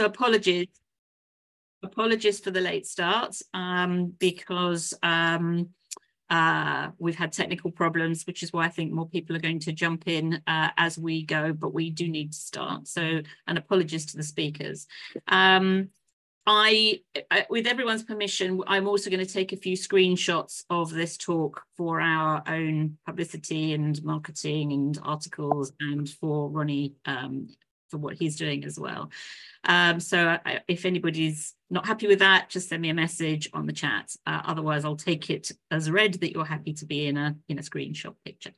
so apologies. Apologies for the late start um, because um, uh, we've had technical problems, which is why I think more people are going to jump in uh, as we go, but we do need to start. So, and apologies to the speakers. Um, I, I, with everyone's permission, I'm also going to take a few screenshots of this talk for our own publicity and marketing and articles and for Ronnie um, for what he's doing as well. Um, so I, if anybody's not happy with that, just send me a message on the chat. Uh, otherwise, I'll take it as read that you're happy to be in a in a screenshot picture.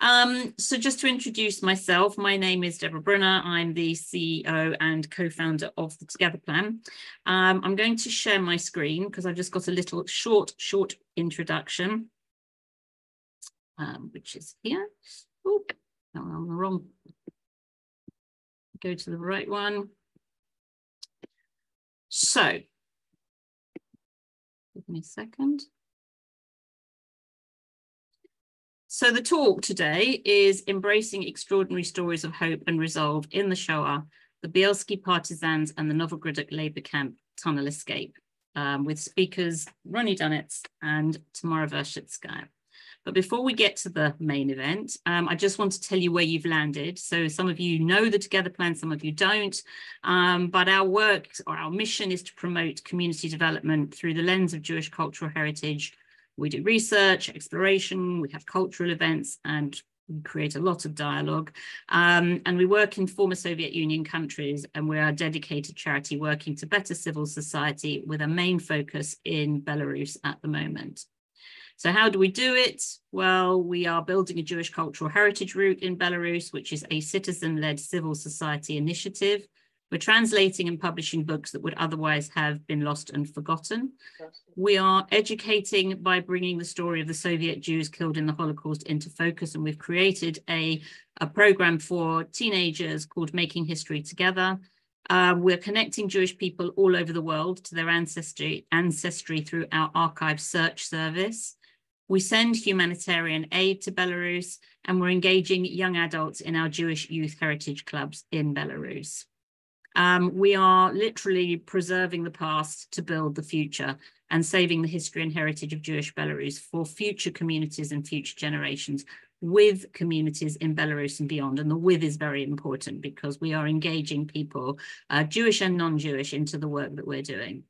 Um, so just to introduce myself, my name is Deborah Brunner. I'm the CEO and co-founder of the Together Plan. Um, I'm going to share my screen because I've just got a little short, short introduction, um, which is here. Oh, I'm on the wrong go to the right one. So, give me a second. So the talk today is Embracing Extraordinary Stories of Hope and Resolve in the Shoah, the Bielski Partisans and the Novogrudok Labour Camp Tunnel Escape, um, with speakers Ronnie Dunetz and Tamara Vershitskaya. But before we get to the main event, um, I just want to tell you where you've landed. So some of you know the Together Plan, some of you don't. Um, but our work or our mission is to promote community development through the lens of Jewish cultural heritage. We do research, exploration, we have cultural events, and we create a lot of dialogue. Um, and we work in former Soviet Union countries, and we are a dedicated charity working to better civil society with a main focus in Belarus at the moment. So how do we do it? Well, we are building a Jewish cultural heritage route in Belarus, which is a citizen-led civil society initiative. We're translating and publishing books that would otherwise have been lost and forgotten. We are educating by bringing the story of the Soviet Jews killed in the Holocaust into focus, and we've created a, a program for teenagers called Making History Together. Uh, we're connecting Jewish people all over the world to their ancestry, ancestry through our archive search service. We send humanitarian aid to Belarus, and we're engaging young adults in our Jewish youth heritage clubs in Belarus. Um, we are literally preserving the past to build the future and saving the history and heritage of Jewish Belarus for future communities and future generations with communities in Belarus and beyond. And the with is very important because we are engaging people, uh, Jewish and non-Jewish, into the work that we're doing.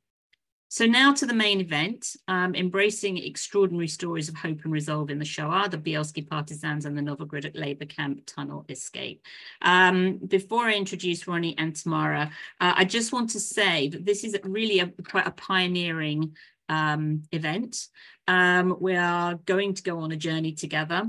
So now to the main event, um, embracing extraordinary stories of hope and resolve in the Shoah, the Bielski partisans and the Novogrudok labor camp tunnel escape. Um, before I introduce Ronnie and Tamara, uh, I just want to say that this is really a, quite a pioneering um, event. Um, we are going to go on a journey together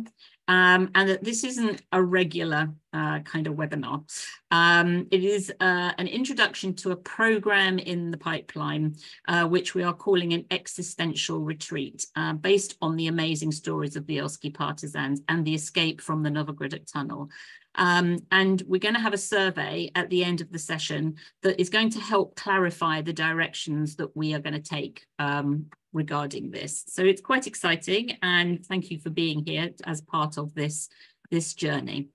um, and that this isn't a regular uh, kind of webinar. Um, it is uh, an introduction to a program in the pipeline, uh, which we are calling an existential retreat, uh, based on the amazing stories of the Bielski partisans and the escape from the Novogrudok tunnel. Um, and we're going to have a survey at the end of the session that is going to help clarify the directions that we are going to take um, regarding this. So it's quite exciting and thank you for being here as part of this, this journey.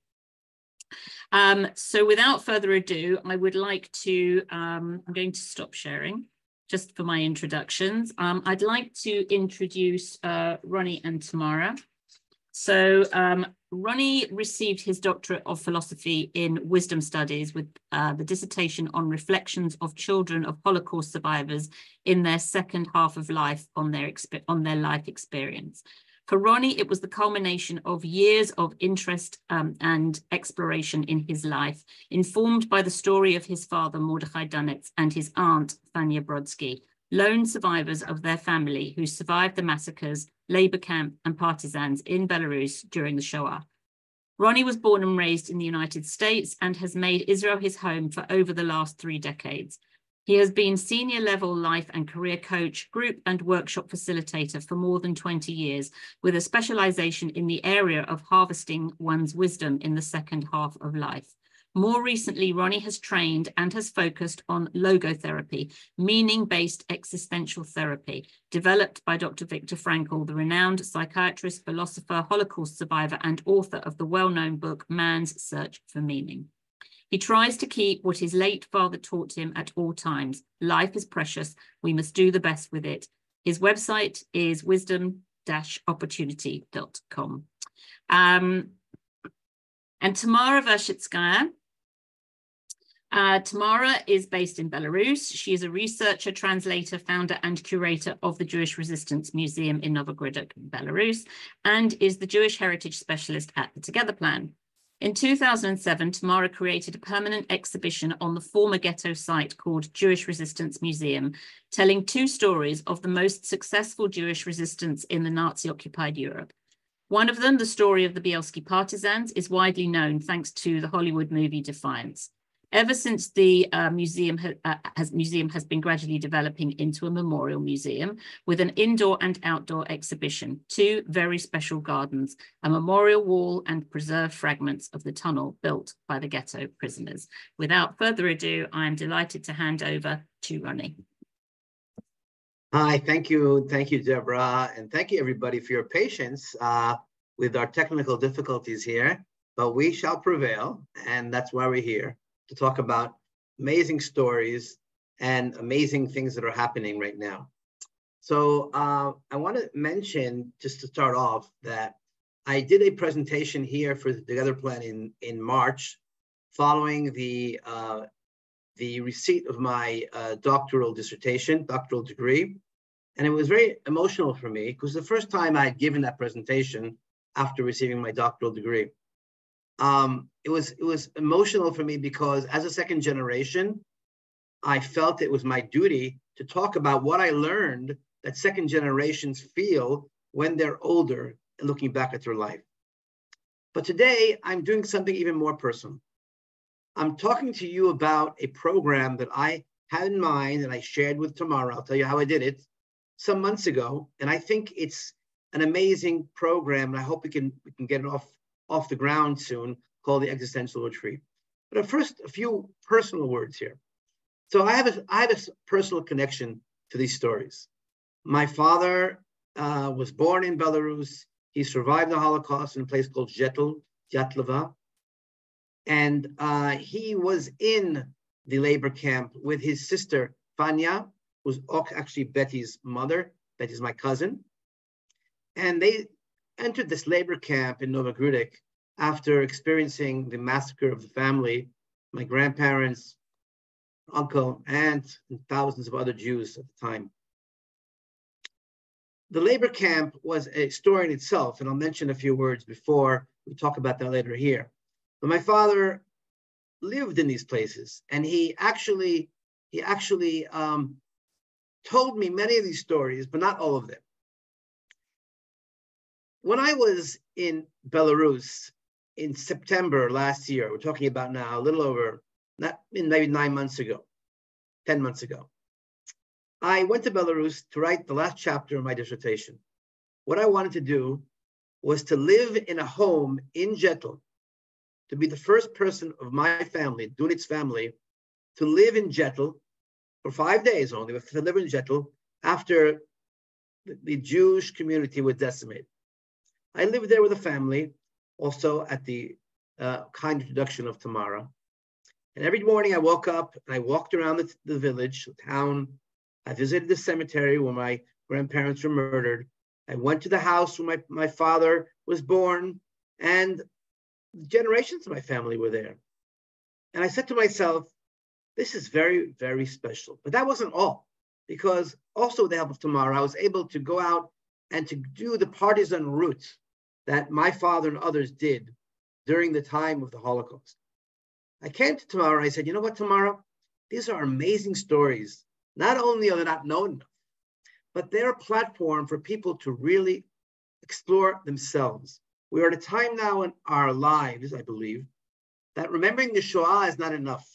Um, so without further ado, I would like to, um, I'm going to stop sharing just for my introductions. Um, I'd like to introduce uh, Ronnie and Tamara. So um, Ronnie received his doctorate of philosophy in wisdom studies with uh, the dissertation on reflections of children of Holocaust survivors in their second half of life on their, on their life experience. For Ronnie, it was the culmination of years of interest um, and exploration in his life, informed by the story of his father, Mordechai Dunetz, and his aunt, Fania Brodsky, lone survivors of their family who survived the massacres, labor camp, and partisans in Belarus during the Shoah. Ronnie was born and raised in the United States and has made Israel his home for over the last three decades. He has been senior level life and career coach, group and workshop facilitator for more than 20 years, with a specialization in the area of harvesting one's wisdom in the second half of life. More recently, Ronnie has trained and has focused on logotherapy, meaning-based existential therapy, developed by Dr. Viktor Frankl, the renowned psychiatrist, philosopher, Holocaust survivor, and author of the well-known book, Man's Search for Meaning. He tries to keep what his late father taught him at all times. Life is precious. We must do the best with it. His website is wisdom-opportunity.com. Um, and Tamara Vershitskaya uh, Tamara is based in Belarus. She is a researcher, translator, founder, and curator of the Jewish Resistance Museum in Novogrudok, Belarus, and is the Jewish Heritage Specialist at the Together Plan. In 2007, Tamara created a permanent exhibition on the former ghetto site called Jewish Resistance Museum, telling two stories of the most successful Jewish resistance in the Nazi-occupied Europe. One of them, the story of the Bielski partisans, is widely known thanks to the Hollywood movie Defiance. Ever since the uh, museum ha uh, has museum has been gradually developing into a memorial museum with an indoor and outdoor exhibition, two very special gardens, a memorial wall and preserved fragments of the tunnel built by the ghetto prisoners. Without further ado, I am delighted to hand over to Ronnie. Hi, thank you. Thank you, Deborah. And thank you everybody for your patience uh, with our technical difficulties here, but we shall prevail. And that's why we're here to talk about amazing stories and amazing things that are happening right now. So uh, I want to mention, just to start off, that I did a presentation here for the Together Plan in, in March, following the, uh, the receipt of my uh, doctoral dissertation, doctoral degree. And it was very emotional for me because the first time I had given that presentation after receiving my doctoral degree um, it was it was emotional for me because as a second generation, I felt it was my duty to talk about what I learned that second generations feel when they're older and looking back at their life. But today I'm doing something even more personal. I'm talking to you about a program that I had in mind and I shared with Tamara. I'll tell you how I did it some months ago. And I think it's an amazing program. And I hope we can we can get it off off the ground soon called the Existential Retreat. But first, a few personal words here. So I have a, I have a personal connection to these stories. My father uh, was born in Belarus. He survived the Holocaust in a place called Zhetel, Jatlava. And uh, he was in the labor camp with his sister, Fania, who's actually Betty's mother. Betty's my cousin. And they entered this labor camp in Novogrudok after experiencing the massacre of the family, my grandparents, uncle, aunt, and thousands of other Jews at the time. The labor camp was a story in itself, and I'll mention a few words before we talk about that later here. But my father lived in these places, and he actually he actually um, told me many of these stories, but not all of them. When I was in Belarus in September last year, we're talking about now a little over, not maybe nine months ago, 10 months ago, I went to Belarus to write the last chapter of my dissertation. What I wanted to do was to live in a home in Zhetel, to be the first person of my family, Dunetz family, to live in Zhetel for five days only, but to live in Zhetel after the Jewish community was decimated. I lived there with a family, also at the uh, kind introduction of Tamara. And every morning I woke up and I walked around the, the village, the town. I visited the cemetery where my grandparents were murdered. I went to the house where my, my father was born, and generations of my family were there. And I said to myself, this is very, very special. But that wasn't all, because also with the help of Tamara, I was able to go out and to do the partisan route that my father and others did during the time of the Holocaust. I came to Tamara, I said, you know what, Tamara? These are amazing stories. Not only are they not known enough, but they're a platform for people to really explore themselves. We are at a time now in our lives, I believe, that remembering the Shoah is not enough.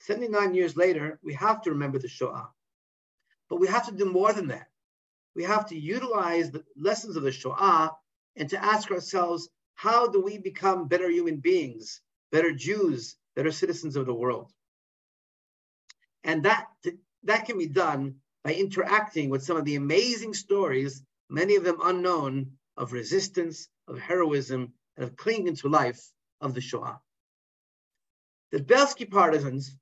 79 years later, we have to remember the Shoah. But we have to do more than that. We have to utilize the lessons of the Shoah and to ask ourselves, how do we become better human beings, better Jews, better citizens of the world? And that, that can be done by interacting with some of the amazing stories, many of them unknown, of resistance, of heroism, and of clinging to life of the Shoah. The Bielski partisans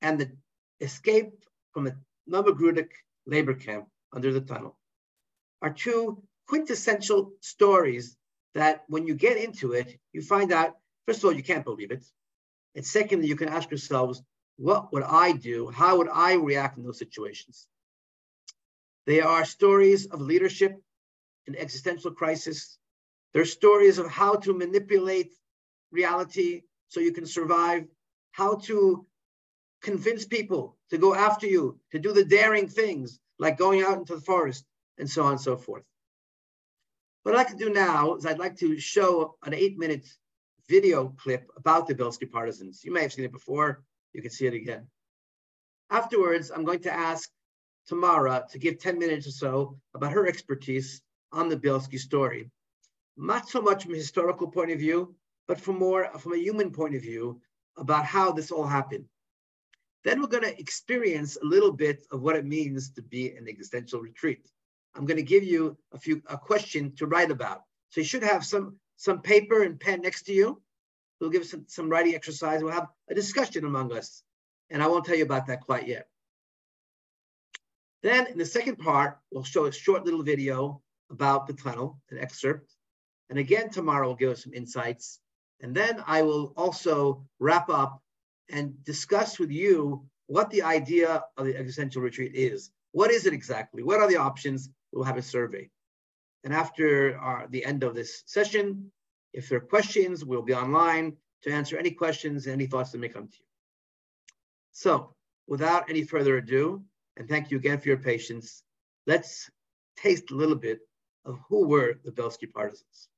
and the escape from the Novogrudok labor camp under the tunnel are two quintessential stories that when you get into it, you find out, first of all, you can't believe it. And secondly, you can ask yourselves, what would I do? How would I react in those situations? They are stories of leadership in existential crisis. They're stories of how to manipulate reality so you can survive, how to convince people to go after you, to do the daring things like going out into the forest and so on and so forth. What I'd like to do now is I'd like to show an eight minute video clip about the Bielski partisans. You may have seen it before, you can see it again. Afterwards, I'm going to ask Tamara to give 10 minutes or so about her expertise on the Bielski story. Not so much from a historical point of view, but from more from a human point of view about how this all happened. Then we're going to experience a little bit of what it means to be an existential retreat. I'm going to give you a few a question to write about. So you should have some some paper and pen next to you. We'll give some, some writing exercise. We'll have a discussion among us. And I won't tell you about that quite yet. Then in the second part, we'll show a short little video about the tunnel, an excerpt. And again, Tamara we'll give us some insights. And then I will also wrap up and discuss with you what the idea of the existential retreat is. What is it exactly? What are the options? We'll have a survey. And after our, the end of this session, if there are questions, we'll be online to answer any questions, and any thoughts that may come to you. So without any further ado, and thank you again for your patience, let's taste a little bit of who were the Bielski partisans.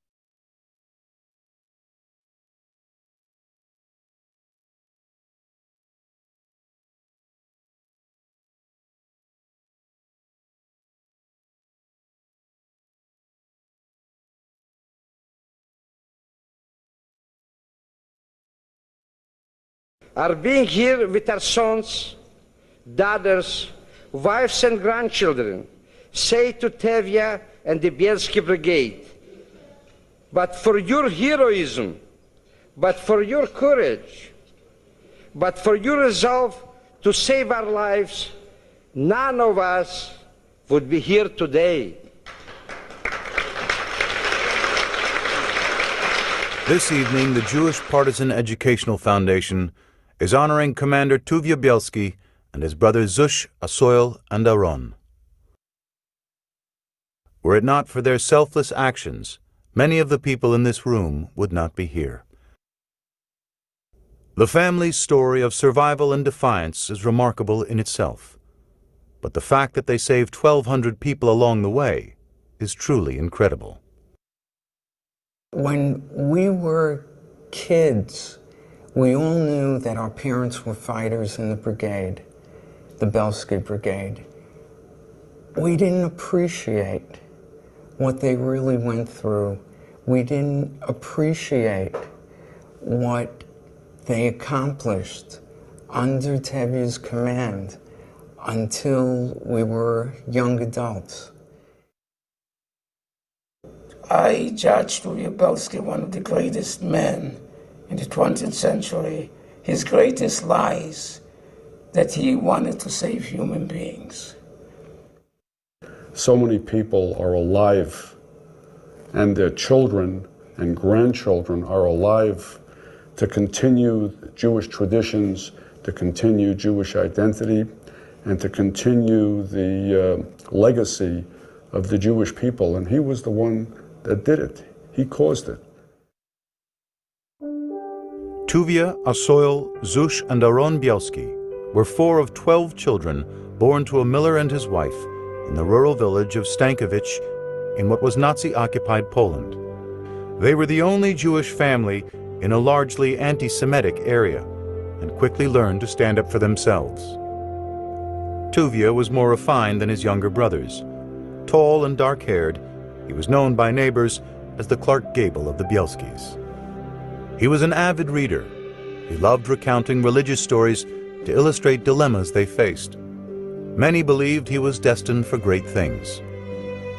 Are being here with our sons, daughters, wives, and grandchildren, say to Tevye and the Bielski Brigade, but for your heroism, but for your courage, but for your resolve to save our lives, none of us would be here today. This evening, the Jewish Partisan Educational Foundation is honoring Commander Tuvia Bielski and his brothers Zush, Asoil, and Aron. Were it not for their selfless actions, many of the people in this room would not be here. The family's story of survival and defiance is remarkable in itself, but the fact that they saved 1,200 people along the way is truly incredible. When we were kids, we all knew that our parents were fighters in the brigade, the Bielski Brigade. We didn't appreciate what they really went through. We didn't appreciate what they accomplished under Tevye's command until we were young adults. I judge Tuvia Bielski one of the greatest men in the 20th century, his greatest lies that he wanted to save human beings. So many people are alive, and their children and grandchildren are alive to continue Jewish traditions, to continue Jewish identity, and to continue the uh, legacy of the Jewish people. And he was the one that did it, he caused it. Tuvia, Asoil, Zush, and Aron Bielski were four of 12 children born to a miller and his wife in the rural village of Stankovic in what was Nazi-occupied Poland. They were the only Jewish family in a largely anti-Semitic area and quickly learned to stand up for themselves. Tuvia was more refined than his younger brothers. Tall and dark-haired, he was known by neighbors as the Clark Gable of the Bielskis. He was an avid reader. He loved recounting religious stories to illustrate dilemmas they faced. Many believed he was destined for great things.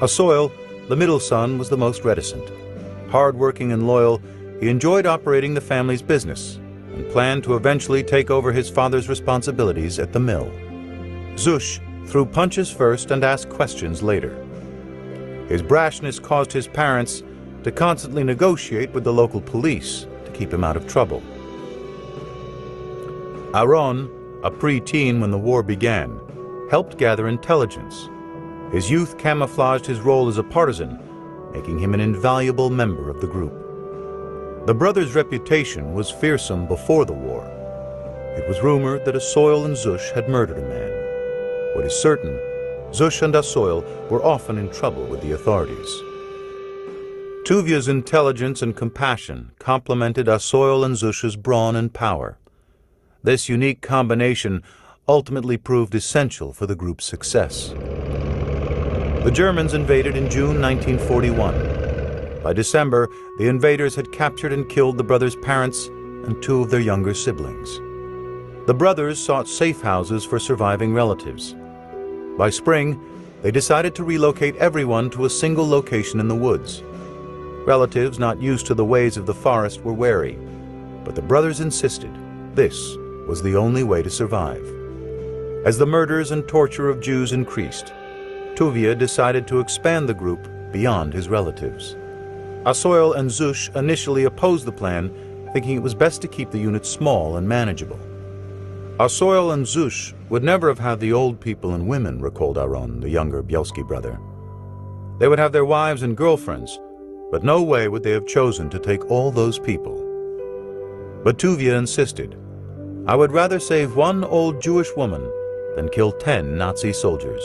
Asoil, the middle son, was the most reticent. Hardworking and loyal, he enjoyed operating the family's business and planned to eventually take over his father's responsibilities at the mill. Zush threw punches first and asked questions later. His brashness caused his parents to constantly negotiate with the local police keep him out of trouble. Aaron, a preteen when the war began, helped gather intelligence. His youth camouflaged his role as a partisan, making him an invaluable member of the group. The brothers' reputation was fearsome before the war. It was rumored that Asoil and Zush had murdered a man. What is certain, Zush and Asoil were often in trouble with the authorities. Tuvia's intelligence and compassion complemented Asoil and Zusha's brawn and power. This unique combination ultimately proved essential for the group's success. The Germans invaded in June 1941. By December, the invaders had captured and killed the brothers' parents and two of their younger siblings. The brothers sought safe houses for surviving relatives. By spring, they decided to relocate everyone to a single location in the woods. Relatives not used to the ways of the forest were wary, but the brothers insisted this was the only way to survive. As the murders and torture of Jews increased, Tuvia decided to expand the group beyond his relatives. Asoil and Zush initially opposed the plan, thinking it was best to keep the unit small and manageable. Asoil and Zush would never have had the old people and women, recalled Aaron, the younger Bielski brother. They would have their wives and girlfriends, but no way would they have chosen to take all those people. But Tuvia insisted I would rather save one old Jewish woman than kill 10 Nazi soldiers.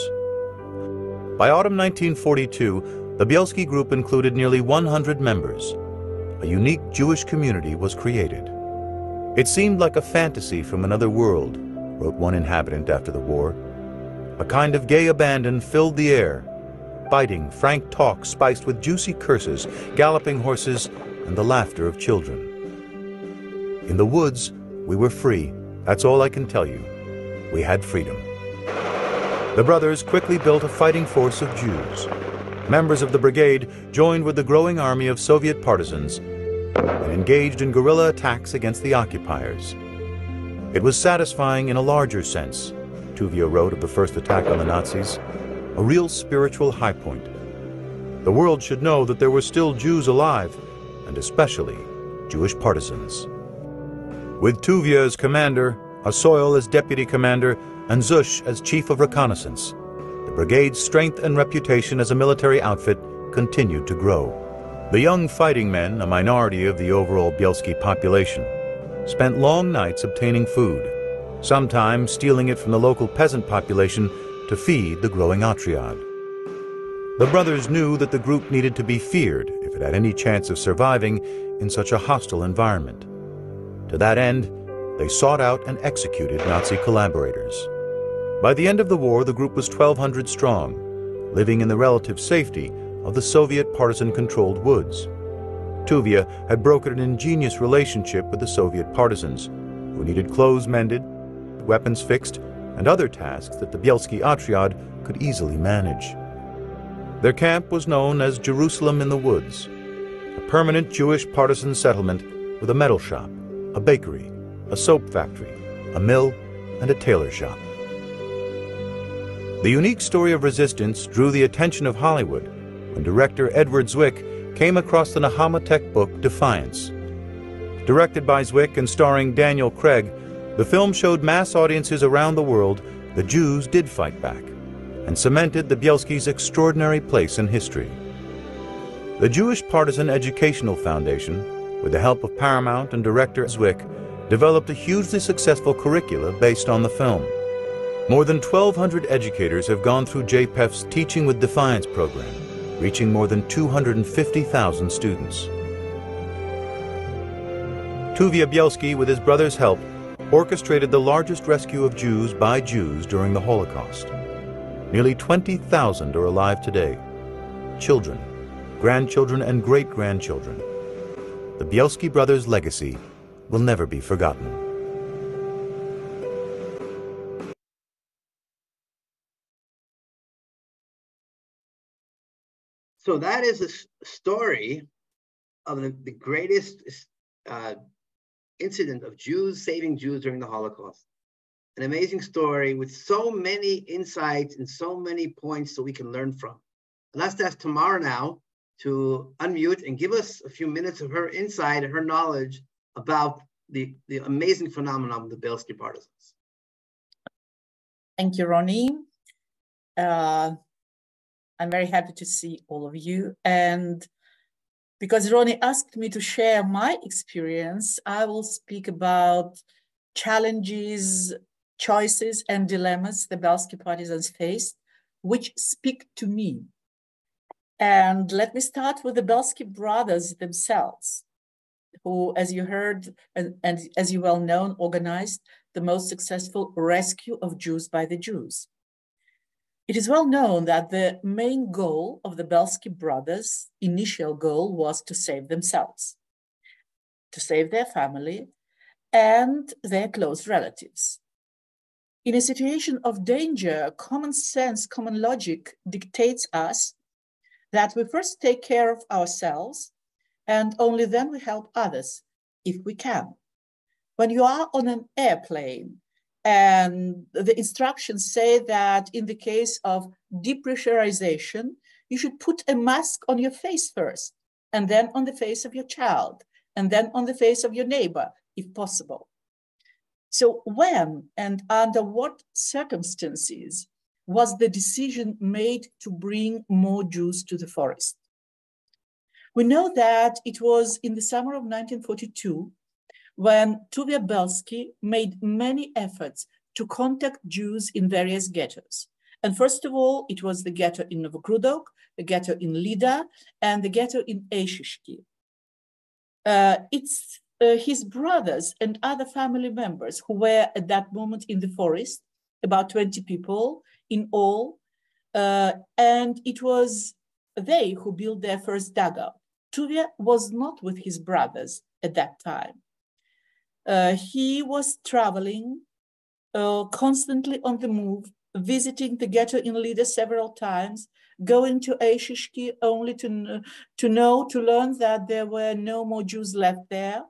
By autumn 1942, the Bielski group included nearly 100 members. A unique Jewish community was created. It seemed like a fantasy from another world, wrote one inhabitant after the war. A kind of gay abandon filled the air, biting, frank talk spiced with juicy curses, galloping horses, and the laughter of children. In the woods, we were free. That's all I can tell you. We had freedom. The brothers quickly built a fighting force of Jews. Members of the brigade joined with the growing army of Soviet partisans and engaged in guerrilla attacks against the occupiers. It was satisfying in a larger sense, Tuvia wrote of the first attack on the Nazis, a real spiritual high point. The world should know that there were still Jews alive, and especially Jewish partisans. With Tuvia as commander, Asoil as deputy commander, and Zush as chief of reconnaissance, the brigade's strength and reputation as a military outfit continued to grow. The young fighting men, a minority of the overall Bielski population, spent long nights obtaining food, sometimes stealing it from the local peasant population to feed the growing Otriad. The brothers knew that the group needed to be feared if it had any chance of surviving in such a hostile environment. To that end, they sought out and executed Nazi collaborators. By the end of the war, the group was 1,200 strong, living in the relative safety of the Soviet partisan-controlled woods. Tuvia had brokered an ingenious relationship with the Soviet partisans, who needed clothes mended, weapons fixed, and other tasks that the Bielski Otriad could easily manage. Their camp was known as Jerusalem in the Woods, a permanent Jewish partisan settlement with a metal shop a bakery, a soap factory, a mill, and a tailor shop. The unique story of resistance drew the attention of Hollywood when director Edward Zwick came across the Nechama Tec book Defiance. Directed by Zwick and starring Daniel Craig, the film showed mass audiences around the world the Jews did fight back and cemented the Bielskis' extraordinary place in history. The Jewish Partisan Educational Foundation with the help of Paramount and director Zwick, developed a hugely successful curricula based on the film. More than 1,200 educators have gone through JPEF's Teaching with Defiance program, reaching more than 250,000 students. Tuvia Bielski, with his brother's help, orchestrated the largest rescue of Jews by Jews during the Holocaust. Nearly 20,000 are alive today. Children, grandchildren, and great-grandchildren the Bielski brothers' legacy will never be forgotten. So that is a story of the, greatest uh, incident of Jews saving Jews during the Holocaust. An amazing story with so many insights and so many points that we can learn from. Let's ask Tamara now to unmute and give us a few minutes of her insight and her knowledge about the, the amazing phenomenon of the Bielski partisans. Thank you, Ronnie. Uh, I'm very happy to see all of you. And because Ronnie asked me to share my experience, I will speak about challenges, choices, and dilemmas the Bielski partisans faced, which speak to me. And let me start with the Bielski brothers themselves, who, as you heard and, and as you well know, organized the most successful rescue of Jews by the Jews. It is well known that the main goal of the Bielski brothers' initial goal was to save themselves, to save their family and their close relatives. In a situation of danger, common sense, common logic dictates us that we first take care of ourselves and only then we help others if we can. When you are on an airplane and the instructions say that in the case of depressurization, you should put a mask on your face first, and then on the face of your child, and then on the face of your neighbor, if possible. So, when and under what circumstances was the decision made to bring more Jews to the forest? We know that it was in the summer of 1942 when Tuvia Bielski made many efforts to contact Jews in various ghettos. And first of all, it was the ghetto in Novogrudok, the ghetto in Lida, and the ghetto in Eishishki. Uh, it's uh, his brothers and other family members who were at that moment in the forest, about 20 people in all, uh, and it was they who built their first dugout. Tuvia was not with his brothers at that time. Uh, he was traveling, uh, constantly on the move, visiting the ghetto in Lida several times, going to Eishishki only to, to know, to learn that there were no more Jews left there.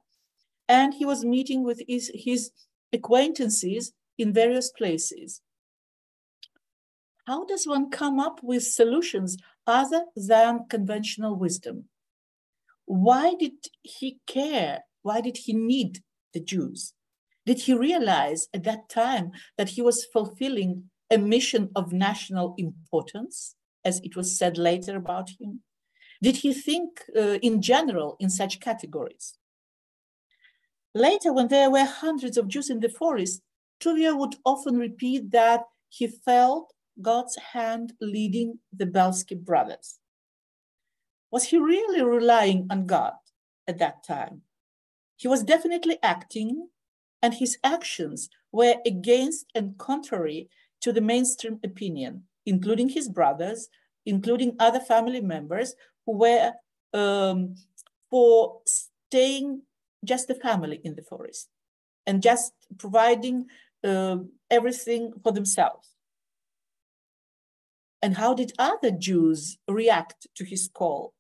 And he was meeting with his, his acquaintances in various places. How does one come up with solutions other than conventional wisdom? Why did he care? Why did he need the Jews? Did he realize at that time that he was fulfilling a mission of national importance, as it was said later about him? Did he think uh, in general in such categories? Later, when there were hundreds of Jews in the forest, Tuvia would often repeat that he felt God's hand leading the Bielski brothers. Was he really relying on God at that time? He was definitely acting, and his actions were against and contrary to the mainstream opinion, including his brothers, including other family members who were um, for staying just a family in the forest and just providing uh, everything for themselves. And how did other Jews react to his call?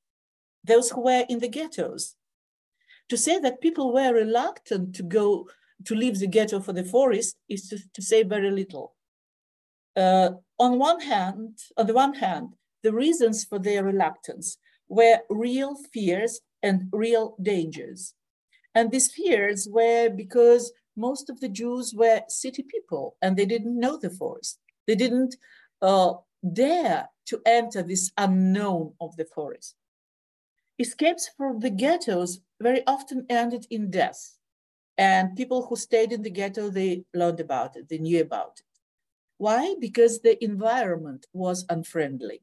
Those who were in the ghettos, to say that people were reluctant to go to leave the ghetto for the forest is to, to say very little. Uh, on one hand, on the one hand, the reasons for their reluctance were real fears and real dangers. And these fears were because most of the Jews were city people and they didn't know the forest. They didn't uh, dare to enter this unknown of the forest. Escapes from the ghettos very often ended in death. And people who stayed in the ghetto, they learned about it, they knew about it. Why? Because the environment was unfriendly.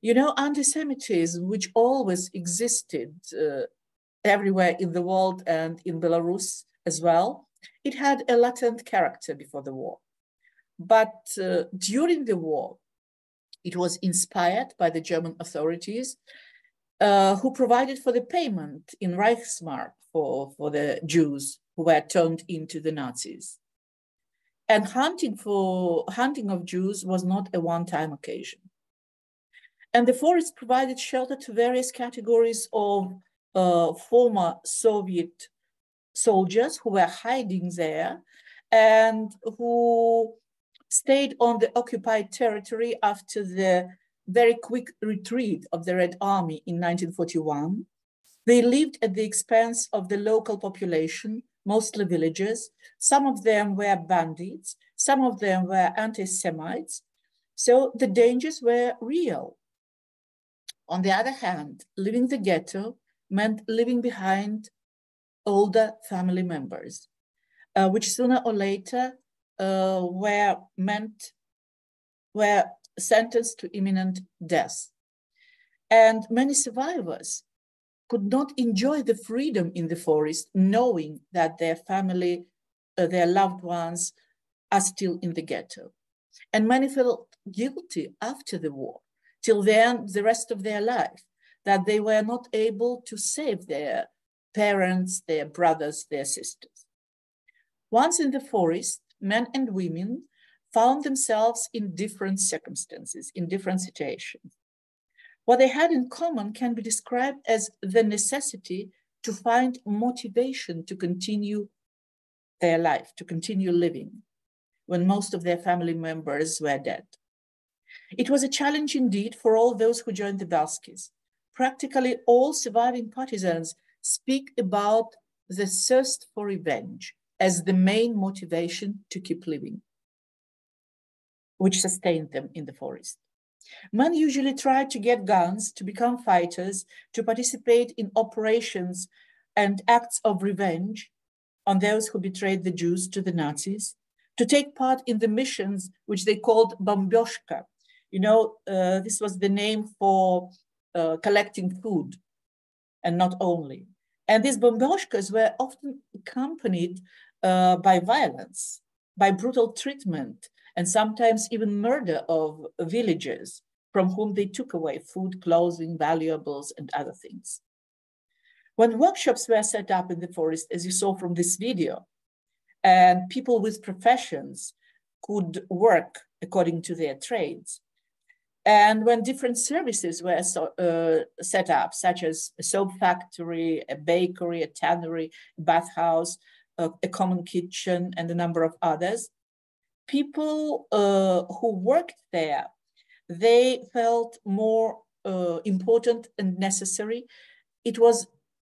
You know, anti Semitism, which always existed uh, everywhere in the world and in Belarus as well, it had a latent character before the war. But uh, during the war, it was inspired by the German authorities uh, who provided for the payment in Reichsmark for, for the Jews who were turned into the Nazis. And hunting for hunting of Jews was not a one-time occasion. And the forest provided shelter to various categories of uh, former Soviet soldiers who were hiding there and who stayed on the occupied territory after the very quick retreat of the Red Army in 1941. They lived at the expense of the local population, mostly villagers. Some of them were bandits, some of them were anti Semites. So the dangers were real. On the other hand, leaving the ghetto meant leaving behind older family members, uh, which sooner or later uh, were meant, were sentenced to imminent death. And many survivors could not enjoy the freedom in the forest, knowing that their family, uh, their loved ones are still in the ghetto. And many felt guilty after the war, till then, the rest of their life, that they were not able to save their parents, their brothers, their sisters. Once in the forest, men and women found themselves in different circumstances, in different situations. What they had in common can be described as the necessity to find motivation to continue their life, to continue living, when most of their family members were dead. It was a challenge indeed for all those who joined the Bielskis. Practically all surviving partisans speak about the thirst for revenge as the main motivation to keep living which sustained them in the forest. Men usually tried to get guns, to become fighters, to participate in operations and acts of revenge on those who betrayed the Jews to the Nazis, to take part in the missions which they called bombyoshka. You know, uh, this was the name for uh, collecting food, and not only. And these bombyoshkas were often accompanied uh, by violence, by brutal treatment, and sometimes even murder of villagers from whom they took away food, clothing, valuables, and other things. When workshops were set up in the forest, as you saw from this video, and people with professions could work according to their trades, and when different services were so, uh, set up, such as a soap factory, a bakery, a tannery, a bathhouse, a, a common kitchen, and a number of others, people uh, who worked there, they felt more uh, important and necessary. It was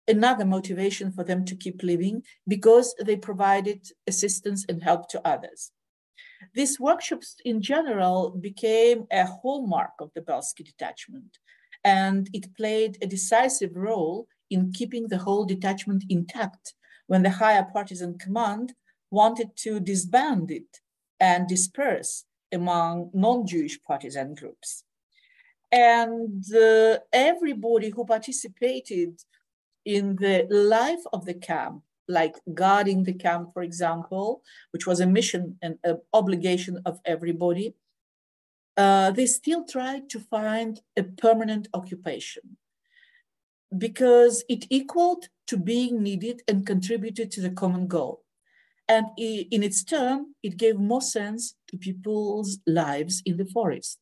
another motivation for them to keep living because they provided assistance and help to others. These workshops in general became a hallmark of the Bielski detachment, and it played a decisive role in keeping the whole detachment intact when the higher partisan command wanted to disband it and disperse among non-Jewish partisan groups. And uh, everybody who participated in the life of the camp, like guarding the camp, for example, which was a mission and an obligation of everybody, uh, they still tried to find a permanent occupation because it equaled to being needed and contributed to the common goal. And in its turn, it gave more sense to people's lives in the forest.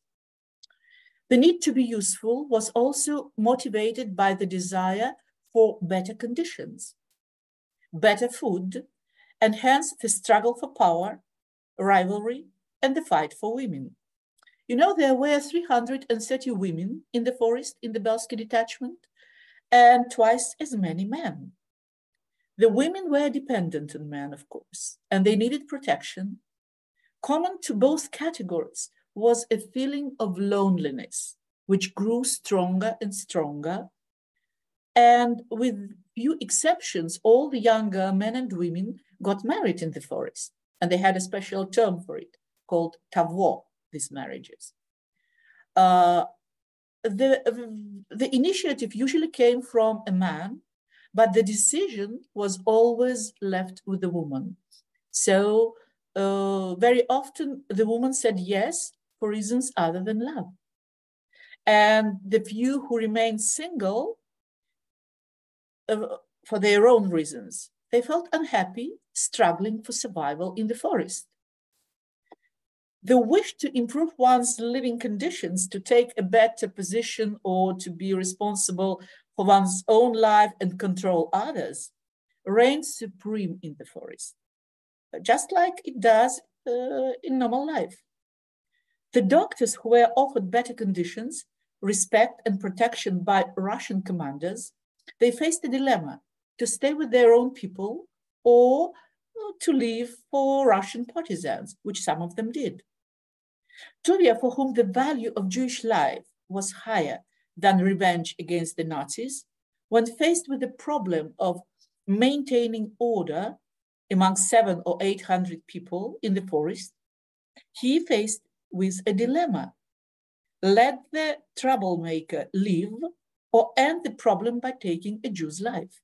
The need to be useful was also motivated by the desire for better conditions, better food, and hence the struggle for power, rivalry, and the fight for women. You know, there were 330 women in the forest in the Bielski detachment and twice as many men. The women were dependent on men, of course, and they needed protection. Common to both categories was a feeling of loneliness, which grew stronger and stronger. And with few exceptions, all the younger men and women got married in the forest, and they had a special term for it called tavo, these marriages. Uh, the, the initiative usually came from a man but the decision was always left with the woman. So uh, very often the woman said yes for reasons other than love. And the few who remained single uh, for their own reasons, they felt unhappy, struggling for survival in the forest. The wish to improve one's living conditions, to take a better position or to be responsible one's own life and control others reigns supreme in the forest, just like it does uh, in normal life. The doctors who were offered better conditions, respect and protection by Russian commanders, they faced a dilemma to stay with their own people or uh, to leave for Russian partisans, which some of them did. Tuvia, for whom the value of Jewish life was higher than revenge against the Nazis, when faced with the problem of maintaining order among seven or 800 people in the forest, he faced with a dilemma. Let the troublemaker live or end the problem by taking a Jew's life.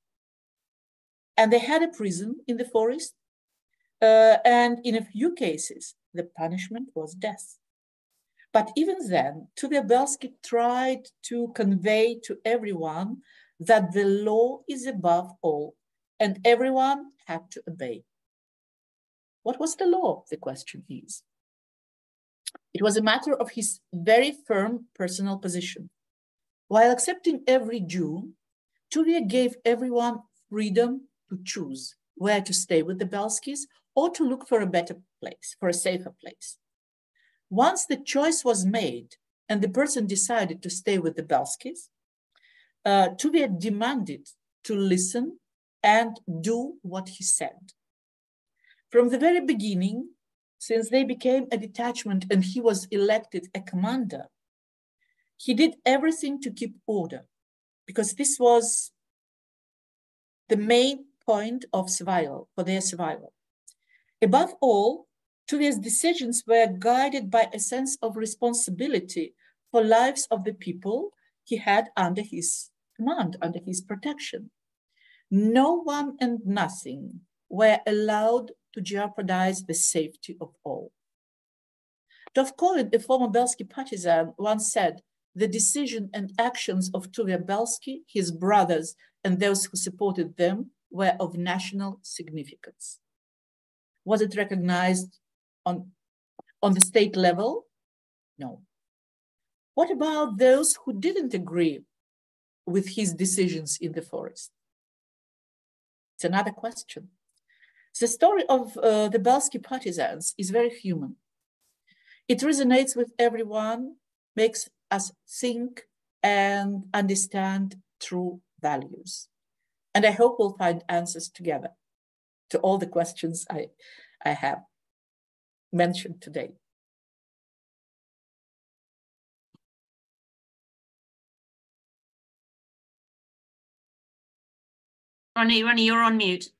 And they had a prison in the forest. Uh, and in a few cases, the punishment was death. But even then, Tuvia Bielski tried to convey to everyone that the law is above all and everyone had to obey. What was the law? The question is. It was a matter of his very firm personal position. While accepting every Jew, Tuvia gave everyone freedom to choose where to stay with the Bielskis or to look for a better place, for a safer place. Once the choice was made and the person decided to stay with the Bielskis, uh, Tuvia demanded to listen and do what he said. From the very beginning, since they became a detachment and he was elected a commander, he did everything to keep order because this was the main point of survival, for their survival. Above all, Tuvia's decisions were guided by a sense of responsibility for lives of the people he had under his command, under his protection. No one and nothing were allowed to jeopardize the safety of all. Dovkolin, a former Bielski partisan, once said, the decision and actions of Tuvia Bielski, his brothers, and those who supported them were of national significance. Was it recognized on, on the state level? No. What about those who didn't agree with his decisions in the forest? It's another question. The story of uh, the Bielski partisans is very human. It resonates with everyone, makes us think and understand true values. And I hope we'll find answers together to all the questions I, I have mentioned today. Ronnie, Ronnie, you're on mute.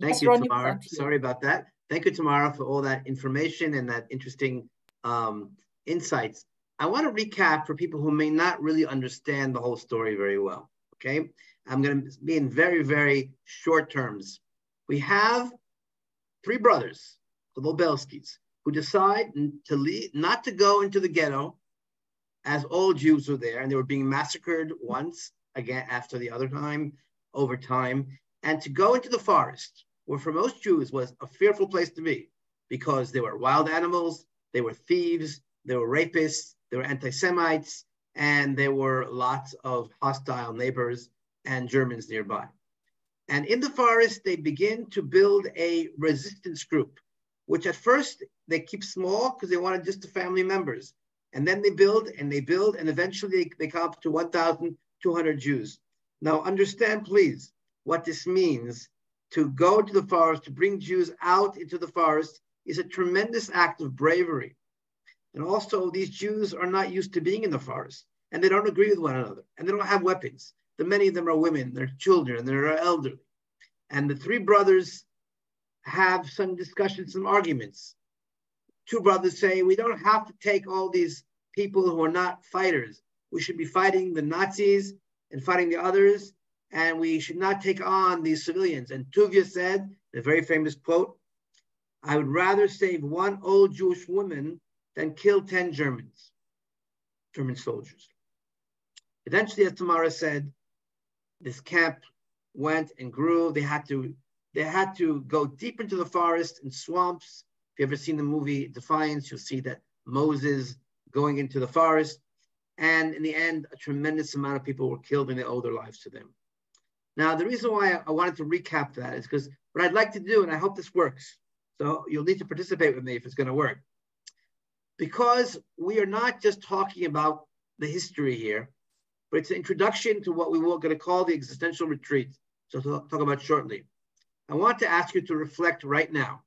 Thank Yes, you, Ronnie, Tamara. you. Sorry about that. Thank you, Tamara, for all that information and that interesting um, insights. I want to recap for people who may not really understand the whole story very well. Okay, I'm going to be in very, very short terms. We have three brothers, the Lobelskis, who decide to leave, not to go into the ghetto, as all Jews were there, and they were being massacred once again after the other time, over time, and to go into the forest, where for most Jews was a fearful place to be, because there were wild animals, they were thieves, there were rapists, there were anti-Semites, and there were lots of hostile neighbors and Germans nearby. And in the forest, they begin to build a resistance group, which at first they keep small because they wanted just the family members. And then they build and they build, and eventually they come up to 1,200 Jews. Now, understand, please, what this means to go to the forest, to bring Jews out into the forest, is a tremendous act of bravery. And also, these Jews are not used to being in the forest, and they don't agree with one another, and they don't have weapons. The many of them are women, they're children, they're elderly. And the three brothers have some discussions, some arguments. Two brothers say, we don't have to take all these people who are not fighters. We should be fighting the Nazis and fighting the others, and we should not take on these civilians. And Tuvia said, the very famous quote, I would rather save one old Jewish woman than kill 10 Germans, German soldiers. Eventually, as Tamara said, this camp went and grew. They had to they had to go deep into the forest and swamps. If you ever seen the movie Defiance, you'll see that Moses going into the forest. And in the end, a tremendous amount of people were killed and they owe their lives to them. Now, the reason why I wanted to recap that is because what I'd like to do, and I hope this works, so you'll need to participate with me if it's going to work. Because we are not just talking about the history here, but it's an introduction to what we were going to call the existential retreat. So I'll talk about shortly. I want to ask you to reflect right now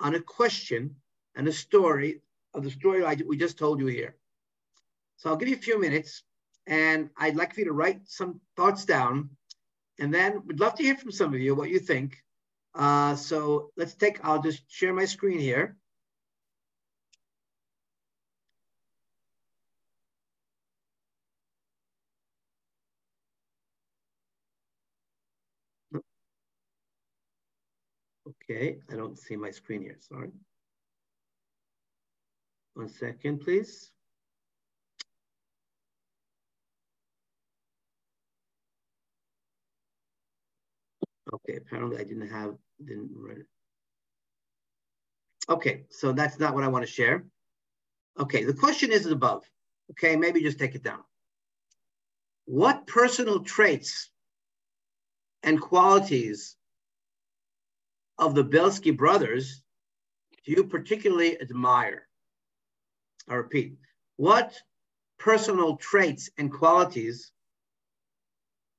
on a question and a story of the story I, we just told you here. So I'll give you a few minutes and I'd like for you to write some thoughts down and then we'd love to hear from some of you what you think. Uh, so let's take, I'll just share my screen here. Okay, I don't see my screen here, sorry. One second, please. Okay, apparently I didn't have, didn't write it. Okay, so that's not what I want to share. Okay, the question is above. Okay, maybe just take it down. What personal traits and qualities of the Bielski brothers do you particularly admire? I repeat, what personal traits and qualities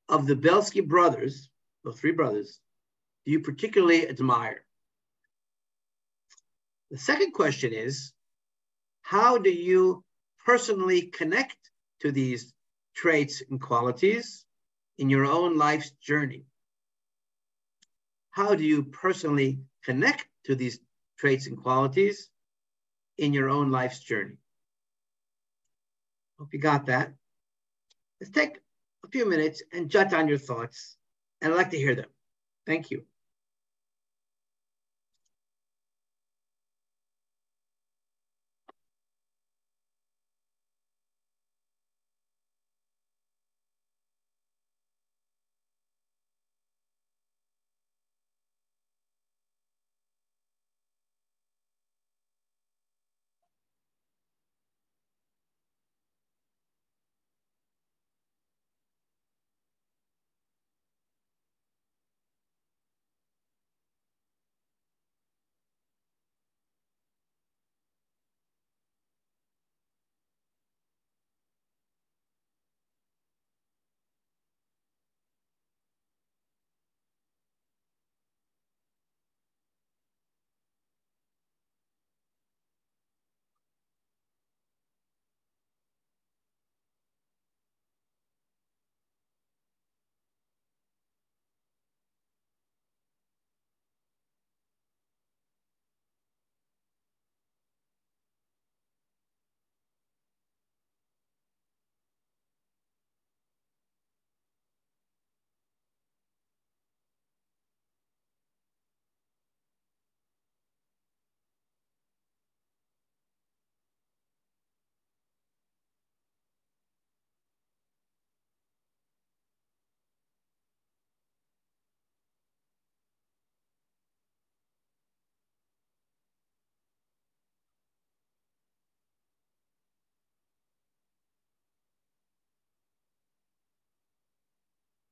of the Bielski brothers, the three brothers, do you particularly admire? The second question is, how do you personally connect to these traits and qualities in your own life's journey? How do you personally connect to these traits and qualities in your own life's journey? Hope you got that. Let's take a few minutes and jot down your thoughts, and I'd like to hear them. Thank you.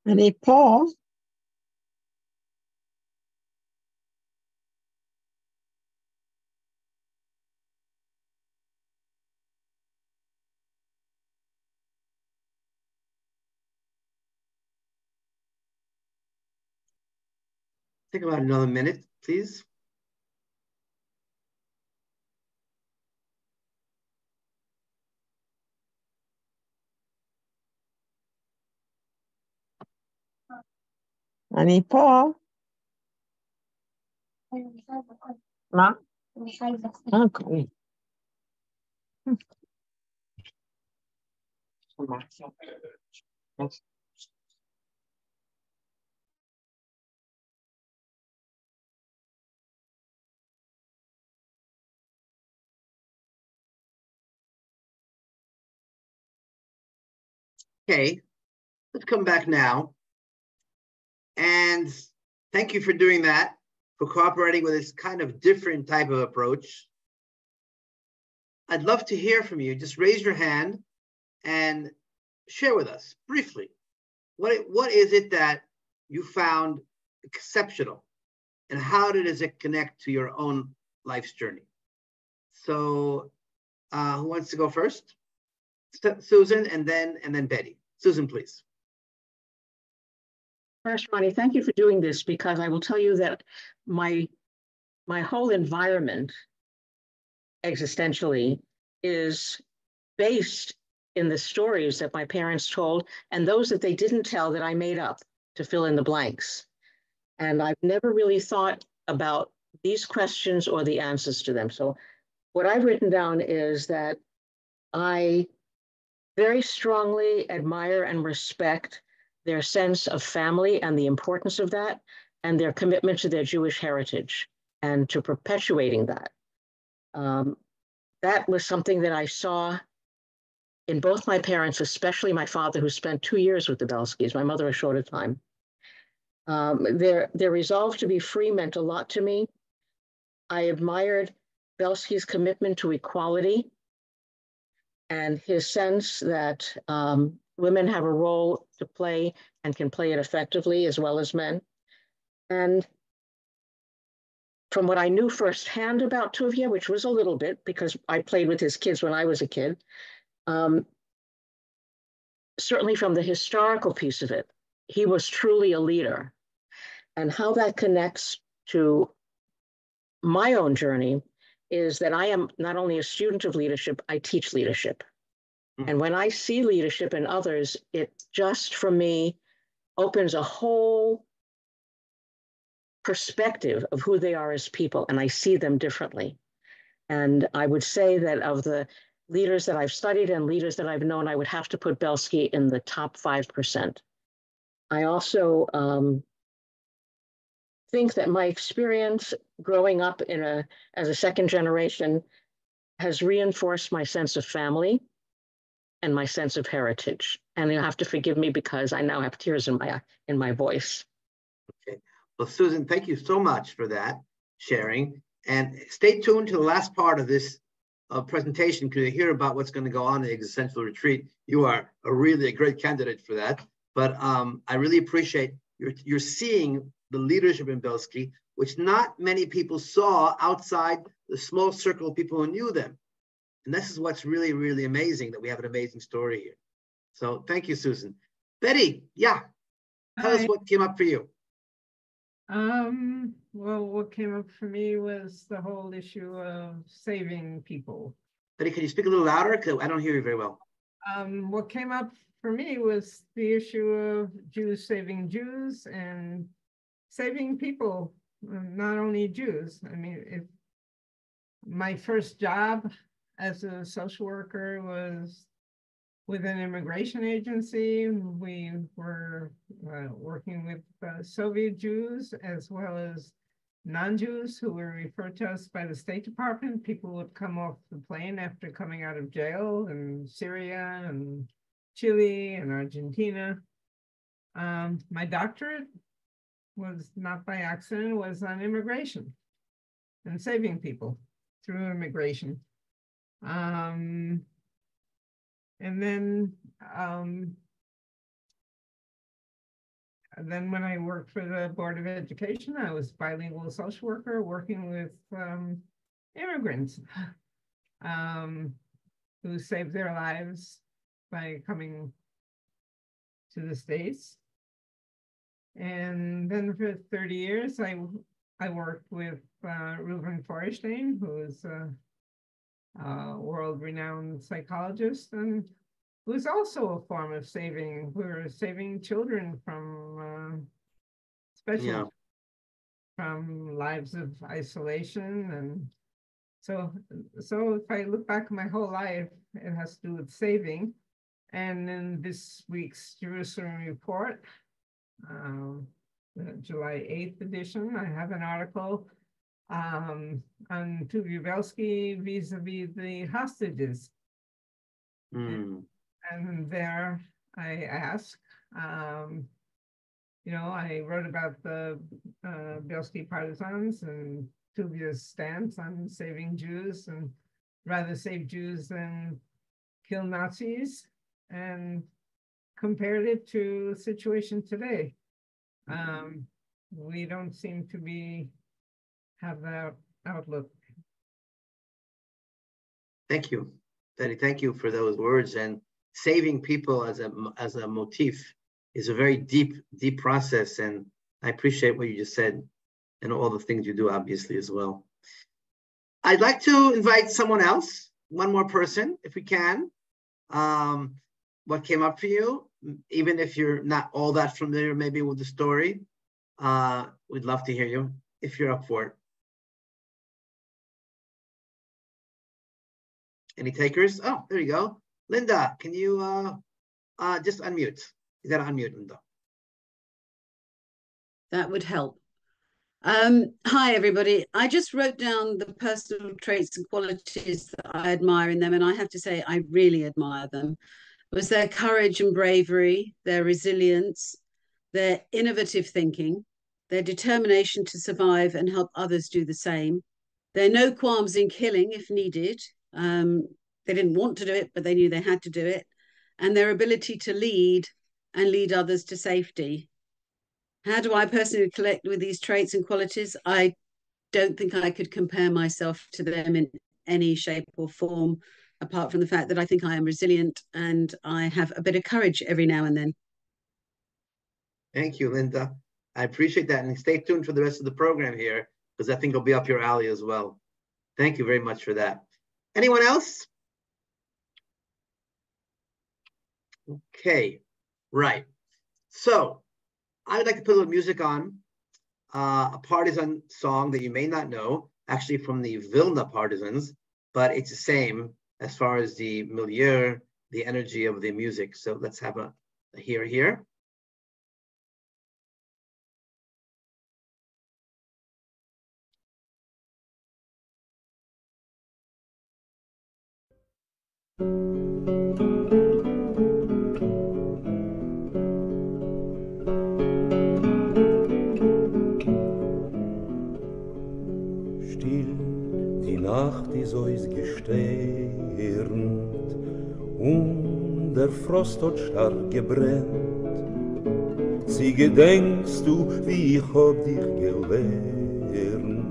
Any pause? Take about another minute, please. Any pause? מה? אה, קוראים. Okay, let's come back now. And thank you for doing that, for cooperating with this kind of different type of approach. I'd love to hear from you. Just raise your hand and share with us briefly. What, what is it that you found exceptional? And how does it connect to your own life's journey? So uh, who wants to go first? Susan and then and then Betty. Susan, please. Ronnie, thank you for doing this because I will tell you that my my whole environment existentially is based in the stories that my parents told and those that they didn't tell that I made up to fill in the blanks. And I've never really thought about these questions or the answers to them. So what I've written down is that I very strongly admire and respect their sense of family and the importance of that and their commitment to their Jewish heritage and to perpetuating that. Um, that was something that I saw in both my parents, especially my father, who spent two years with the Bielskis, my mother a shorter time. Um, their, their resolve to be free meant a lot to me. I admired Bielski's commitment to equality and his sense that um, women have a role to play and can play it effectively as well as men. And from what I knew firsthand about Tuvia, which was a little bit because I played with his kids when I was a kid, um, certainly from the historical piece of it, he was truly a leader. And how that connects to my own journey is that I am not only a student of leadership, I teach leadership. Mm-hmm. And when I see leadership in others, it just for me opens a whole perspective of who they are as people, and I see them differently. And I would say that of the leaders that I've studied and leaders that I've known, I would have to put Bielski in the top 5%. I also um, think that my experience growing up in a as a second generation has reinforced my sense of family and my sense of heritage. And you'll have to forgive me because I now have tears in my in my voice. Okay. Well, Susan, thank you so much for that sharing. And stay tuned to the last part of this uh, presentation you hear about what's going to go on in the existential retreat. You are a really a great candidate for that. But um, I really appreciate you're, you're seeing the leadership in Bielski, which not many people saw outside the small circle of people who knew them. And this is what's really, really amazing that we have an amazing story here. So thank you, Susan. Betty, yeah, tell Hi. us what came up for you. Um, well, what came up for me was the whole issue of saving people. Betty, can you speak a little louder? Because I don't hear you very well. Um, what came up for me was the issue of Jews saving Jews and saving people, not only Jews. I mean, if my first job as a social worker was with an immigration agency. We were uh, working with uh, Soviet Jews as well as non-Jews who were referred to us by the State Department. People would come off the plane after coming out of jail in Syria and Chile and Argentina. Um, my doctorate was not by accident, was on immigration and saving people through immigration. Um, and then, um, and then when I worked for the Board of Education, I was bilingual social worker working with um, immigrants um, who saved their lives by coming to the States. And then for 30 years, I, I worked with uh, Reuven Feuerstein, who is a uh, world-renowned psychologist, and who's also a form of saving. We're saving children from, uh, especially yeah. from lives of isolation, and so so if I look back my whole life, it has to do with saving. And in this week's Jerusalem report, um, the July 8th edition, I have an article um, on Tuvia Bielski vis-a-vis the hostages. Mm. And, and, there I ask, um, you know, I wrote about the uh, Bielski partisans and Tuvia's stance on saving Jews and rather save Jews than kill Nazis and compared it to the situation today. um, we don't seem to be have that outlook. Thank you, Betty. Thank you for those words. And saving people as a as a motif is a very deep, deep process. And I appreciate what you just said and all the things you do, obviously, as well. I'd like to invite someone else, one more person, if we can. Um, what came up for you, even if you're not all that familiar, maybe with the story, uh, we'd love to hear you if you're up for it. Any takers? Oh, there you go. Linda, can you uh, uh, just unmute? You gotta unmute, Linda. That would help. Um, hi, everybody. I just wrote down the personal traits and qualities that I admire in them, and I have to say I really admire them. It was their courage and bravery, their resilience, their innovative thinking, their determination to survive and help others do the same, their no qualms in killing if needed. Um, they didn't want to do it, but they knew they had to do it, and their ability to lead and lead others to safety. How do I personally collect with these traits and qualities? I don't think I could compare myself to them in any shape or form, apart from the fact that I think I am resilient and I have a bit of courage every now and then. Thank you, Linda. I appreciate that. And stay tuned for the rest of the program here, because I think it'll be up your alley as well. Thank you very much for that. Anyone else? Okay, right. So I would like to put a little music on, uh, a partisan song that you may not know, actually from the Vilna partisans, but it's the same as far as the milieu, the energy of the music. So let's have a, a hear here. Der Frost hat stark gebrennt. Sie gedenkst du, wie ich hab dich gelernt.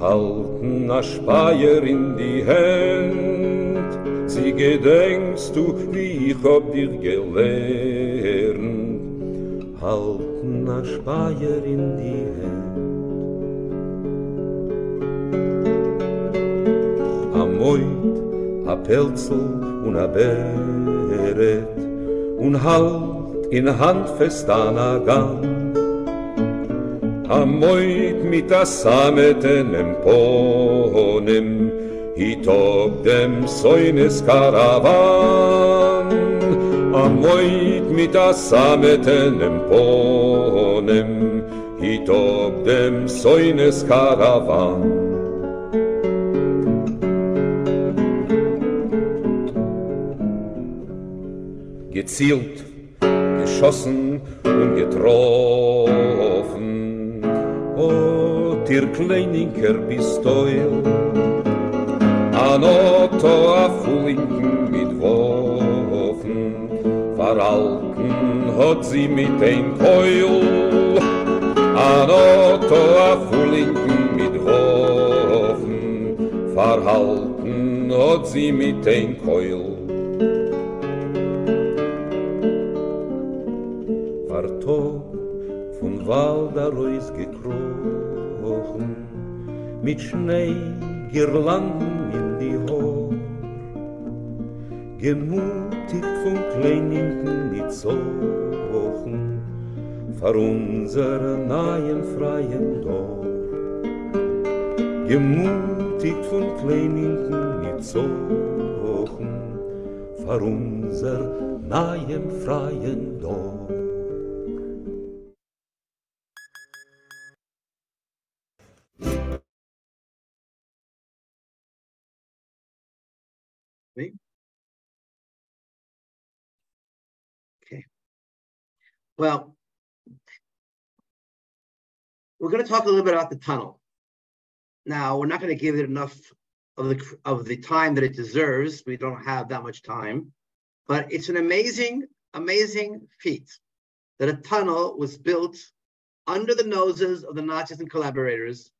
Halten a Speier in die Hand. Sie gedenkst du, wie ich hab dich gelernt. Halten a Speier in die Hand. Am Moit, a Pelzel und a Bär, geret un halt in hand fest an a gang a moit mit a sameten em ponem hit ob dem soines karavan a moit mit a sameten em ponem hit ob dem soines karavan gezielt, geschossen und getroffen. Oh, dir kleininker Pistol, an Otto a Fulinken mit Woffen, verhalten hat sie mit ein Keul, an Otto a Fulinken mit Woffen, verhalten hat sie mit ein Keul. Wald a Reus gekrochen, mit Schnee girlanden gemutig von kleinen nit so wochen vor unserer neuen freien dor gemutig von kleinen nit so wochen vor unser neuen freien dor Well, we're going to talk a little bit about the tunnel. Now, we're not going to give it enough of the of the time that it deserves. We don't have that much time, but it's an amazing, amazing feat. that a tunnel was built under the noses of the Nazis and collaborators,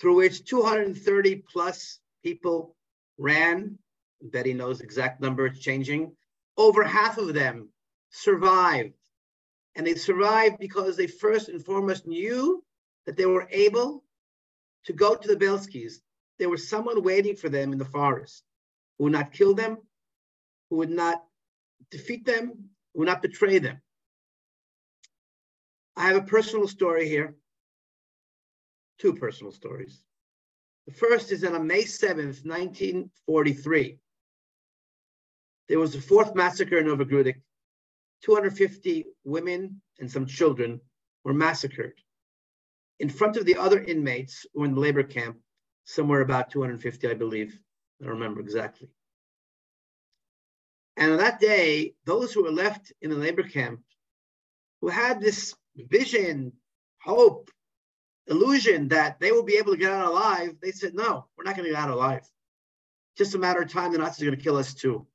through which 230 plus people ran. Betty knows exact number, it's changing. Over half of them survived. And they survived because they first and foremost knew that they were able to go to the Bielskis. There was someone waiting for them in the forest who would not kill them, who would not defeat them, who would not betray them. I have a personal story here, two personal stories. The first is that on May 7th, 1943, there was the fourth massacre in Novogrudok. 250 women and some children were massacred in front of the other inmates who were in the labor camp, somewhere about 250, I believe. I don't remember exactly. And on that day, those who were left in the labor camp, who had this vision, hope, illusion that they will be able to get out alive, they said, no, we're not going to get out alive. Just a matter of time, the Nazis are going to kill us too.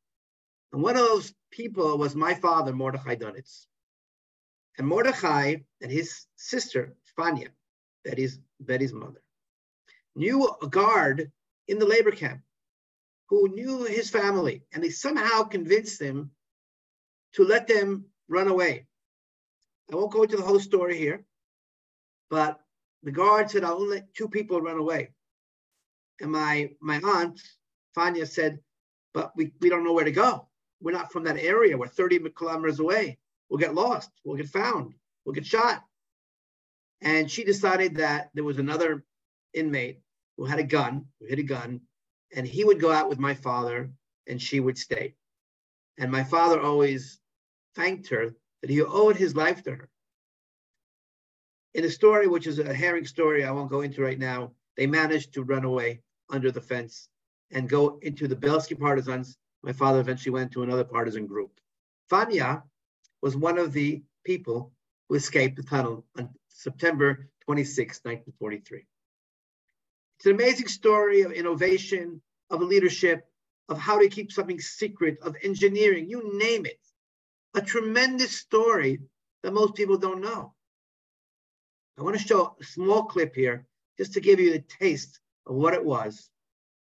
And one of those people was my father, Mordechai Dunetz. And Mordechai and his sister, Fania, Betty's, Betty's mother, knew a guard in the labor camp who knew his family, and they somehow convinced him to let them run away. I won't go into the whole story here, but the guard said, I'll let two people run away. And my, my aunt, Fania, said, but we, we don't know where to go. We're not from that area. We're 30 kilometers away. We'll get lost. We'll get found. We'll get shot. And she decided that there was another inmate who had a gun, who hid a gun, and he would go out with my father and she would stay. And my father always thanked her that he owed his life to her. In a story, which is a herring story I won't go into right now, they managed to run away under the fence and go into the Bielski partisans. My father eventually went to another partisan group. Fania was one of the people who escaped the tunnel on September 26, 1943. It's an amazing story of innovation, of leadership, of how to keep something secret, of engineering, you name it. A tremendous story that most people don't know. I want to show a small clip here just to give you the taste of what it was,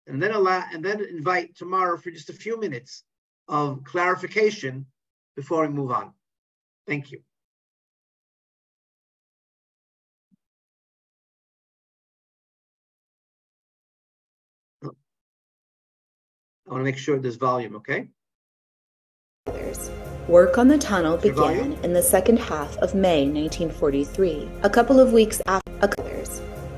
and then allow and then invite Tamara for just a few minutes of clarification before we move on. Thank you. I want to make sure there's volume, okay? Work on the tunnel began in the second half of May 1943, a couple of weeks after.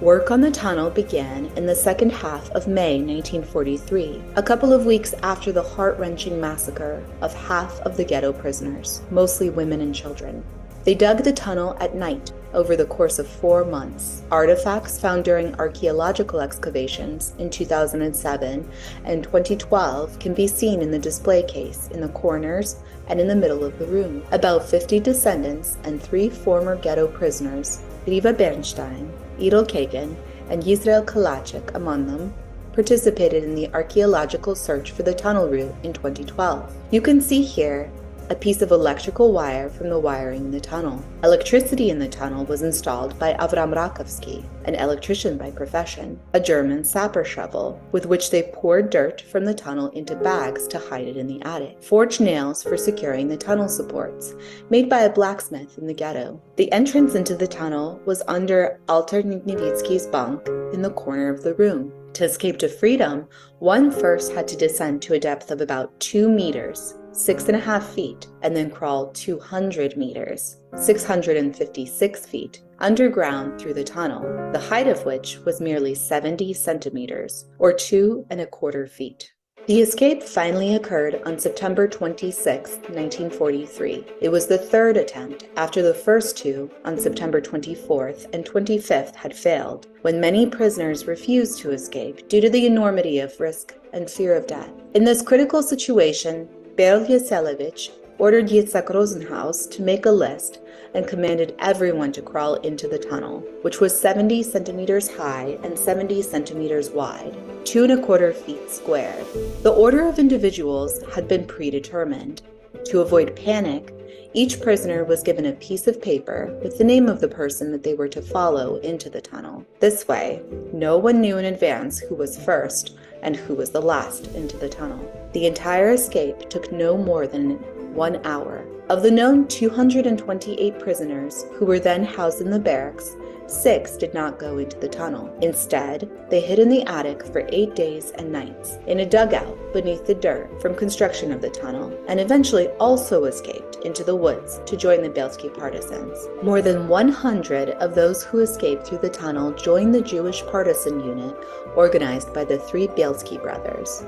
Work on the tunnel began in the second half of May 1943, a couple of weeks after the heart wrenching massacre of half of the ghetto prisoners, mostly women and children. They dug the tunnel at night over the course of four months. Artifacts found during archaeological excavations in 2007 and 2012 can be seen in the display case in the corners and in the middle of the room. About 50 descendants and three former ghetto prisoners, Riva Bernstein, Idel Kagan, and Yisrael Kalachik among them, participated in the archaeological search for the tunnel route in 2012. You can see here a piece of electrical wire from the wiring in the tunnel. Electricity in the tunnel was installed by Avram Rakovsky, an electrician by profession, a German sapper shovel, with which they poured dirt from the tunnel into bags to hide it in the attic. Forged nails for securing the tunnel supports, made by a blacksmith in the ghetto. The entrance into the tunnel was under Alter Nignevitsky's bunk in the corner of the room. To escape to freedom, one first had to descend to a depth of about two meters six and a half feet, and then crawl 200 meters, 656 feet, underground through the tunnel, the height of which was merely 70 centimeters, or two and a quarter feet. The escape finally occurred on September 26, 1943. It was the third attempt after the first two on September 24th and 25th had failed, when many prisoners refused to escape due to the enormity of risk and fear of death. In this critical situation, Berl Yoselevich ordered Yitzhak Rosenhaus to make a list and commanded everyone to crawl into the tunnel, which was 70 centimeters high and 70 centimeters wide, two and a quarter feet square. The order of individuals had been predetermined. To avoid panic, Each prisoner was given a piece of paper with the name of the person that they were to follow into the tunnel. This way, no one knew in advance who was first and who was the last into the tunnel. The entire escape took no more than one hour. Of the known 228 prisoners who were then housed in the barracks, Six did not go into the tunnel. Instead, they hid in the attic for eight days and nights, in a dugout beneath the dirt from construction of the tunnel, and eventually also escaped into the woods to join the Bielski partisans. More than 100 of those who escaped through the tunnel joined the Jewish partisan unit organized by the three Bielski brothers.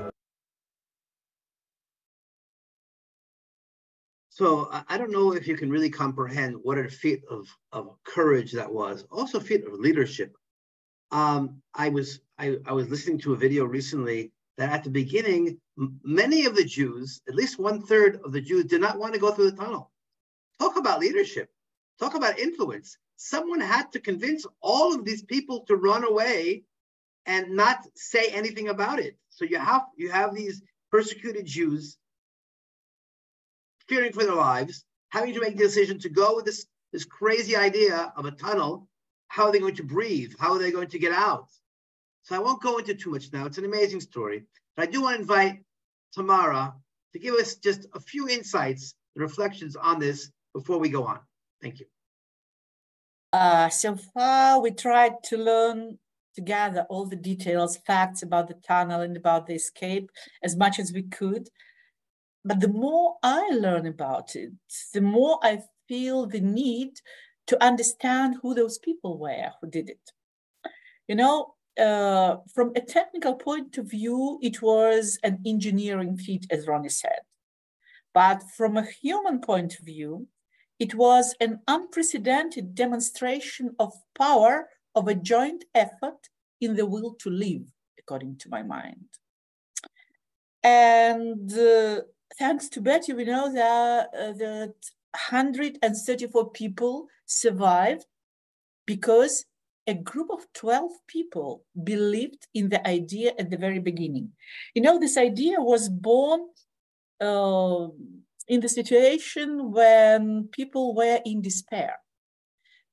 So I don't know if you can really comprehend what a feat of, of courage that was. Also, a feat of leadership. Um, I was I, I was listening to a video recently that at the beginning, many of the Jews, at least one third of the Jews, did not want to go through the tunnel. Talk about leadership. Talk about influence. Someone had to convince all of these people to run away and not say anything about it. So you have you have these persecuted Jews fearing for their lives, having to make the decision to go with this, this crazy idea of a tunnel. How are they going to breathe? How are they going to get out? So I won't go into too much now. It's an amazing story. But I do want to invite Tamara to give us just a few insights and reflections on this before we go on. Thank you. Uh, so far, we tried to learn together all the details, facts about the tunnel and about the escape as much as we could but the more I learn about it, the more I feel the need to understand who those people were who did it. You know, uh, from a technical point of view, it was an engineering feat, as Ronnie said. But from a human point of view, it was an unprecedented demonstration of power of a joint effort in the will to live, according to my mind. And uh, thanks to Betty, we know that, uh, that 134 people survived because a group of 12 people believed in the idea at the very beginning. You know, this idea was born uh, in the situation when people were in despair.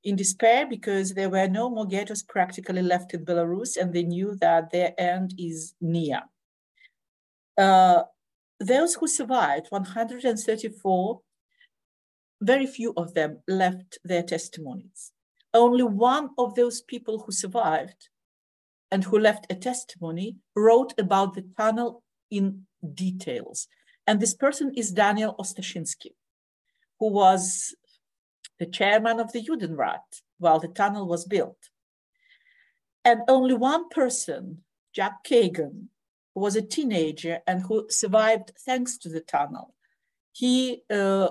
In despair because there were no more ghettos practically left in Belarus and they knew that their end is near. Uh, those who survived, 134, very few of them left their testimonies. Only one of those people who survived and who left a testimony wrote about the tunnel in details. And this person is Daniel Ostashinsky, who was the chairman of the Judenrat while the tunnel was built. And only one person, Jack Kagan, who was a teenager and who survived thanks to the tunnel. He uh,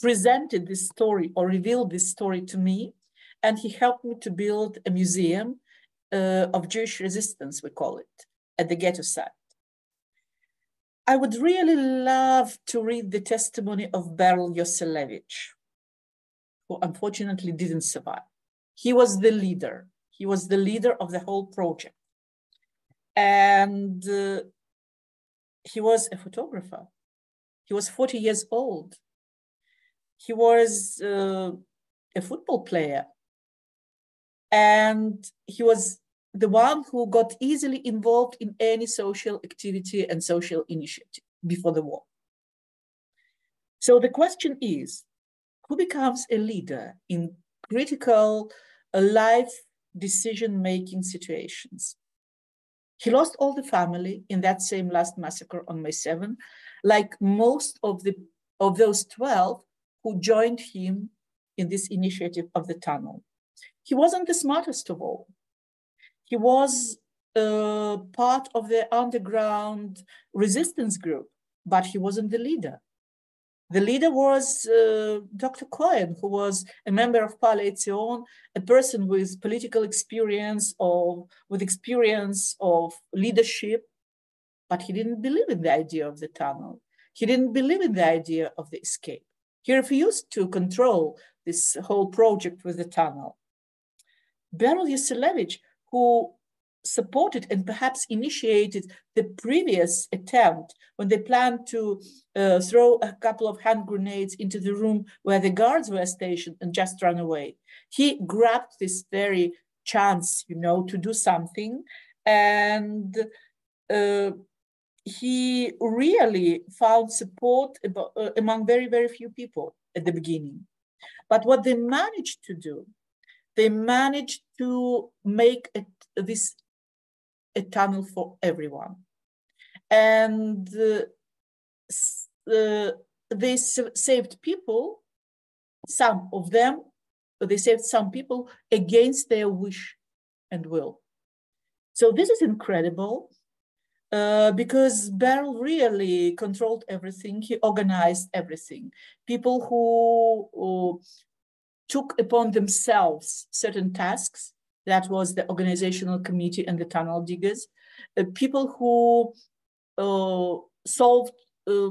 presented this story or revealed this story to me, and he helped me to build a museum uh, of Jewish resistance, we call it, at the ghetto site. I would really love to read the testimony of Beryl Yoselevich, who unfortunately didn't survive. He was the leader. He was the leader of the whole project and uh, he was a photographer. He was 40 years old. He was uh, a football player. And he was the one who got easily involved in any social activity and social initiative before the war. So the question is who becomes a leader in critical life decision making situations? He lost all the family in that same last massacre on May 7, like most of, the, of those 12 who joined him in this initiative of the tunnel. He wasn't the smartest of all. He was uh, part of the underground resistance group, but he wasn't the leader. The leader was uh, Dr. Cohen, who was a member of Poale a person with political experience or with experience of leadership, but he didn't believe in the idea of the tunnel. He didn't believe in the idea of the escape. He refused to control this whole project with the tunnel. Beryl Yoselevich, who supported and perhaps initiated the previous attempt when they planned to uh, throw a couple of hand grenades into the room where the guards were stationed and just run away. He grabbed this very chance, you know, to do something. And uh, he really found support uh, among very, very few people at the beginning. But what they managed to do, they managed to make it, this a tunnel for everyone. And uh, uh, they saved people, some of them, they saved some people against their wish and will. So this is incredible uh, because Beryl really controlled everything. He organized everything. People who, who took upon themselves certain tasks that was the organizational committee and the tunnel diggers, uh, people who uh, solved uh,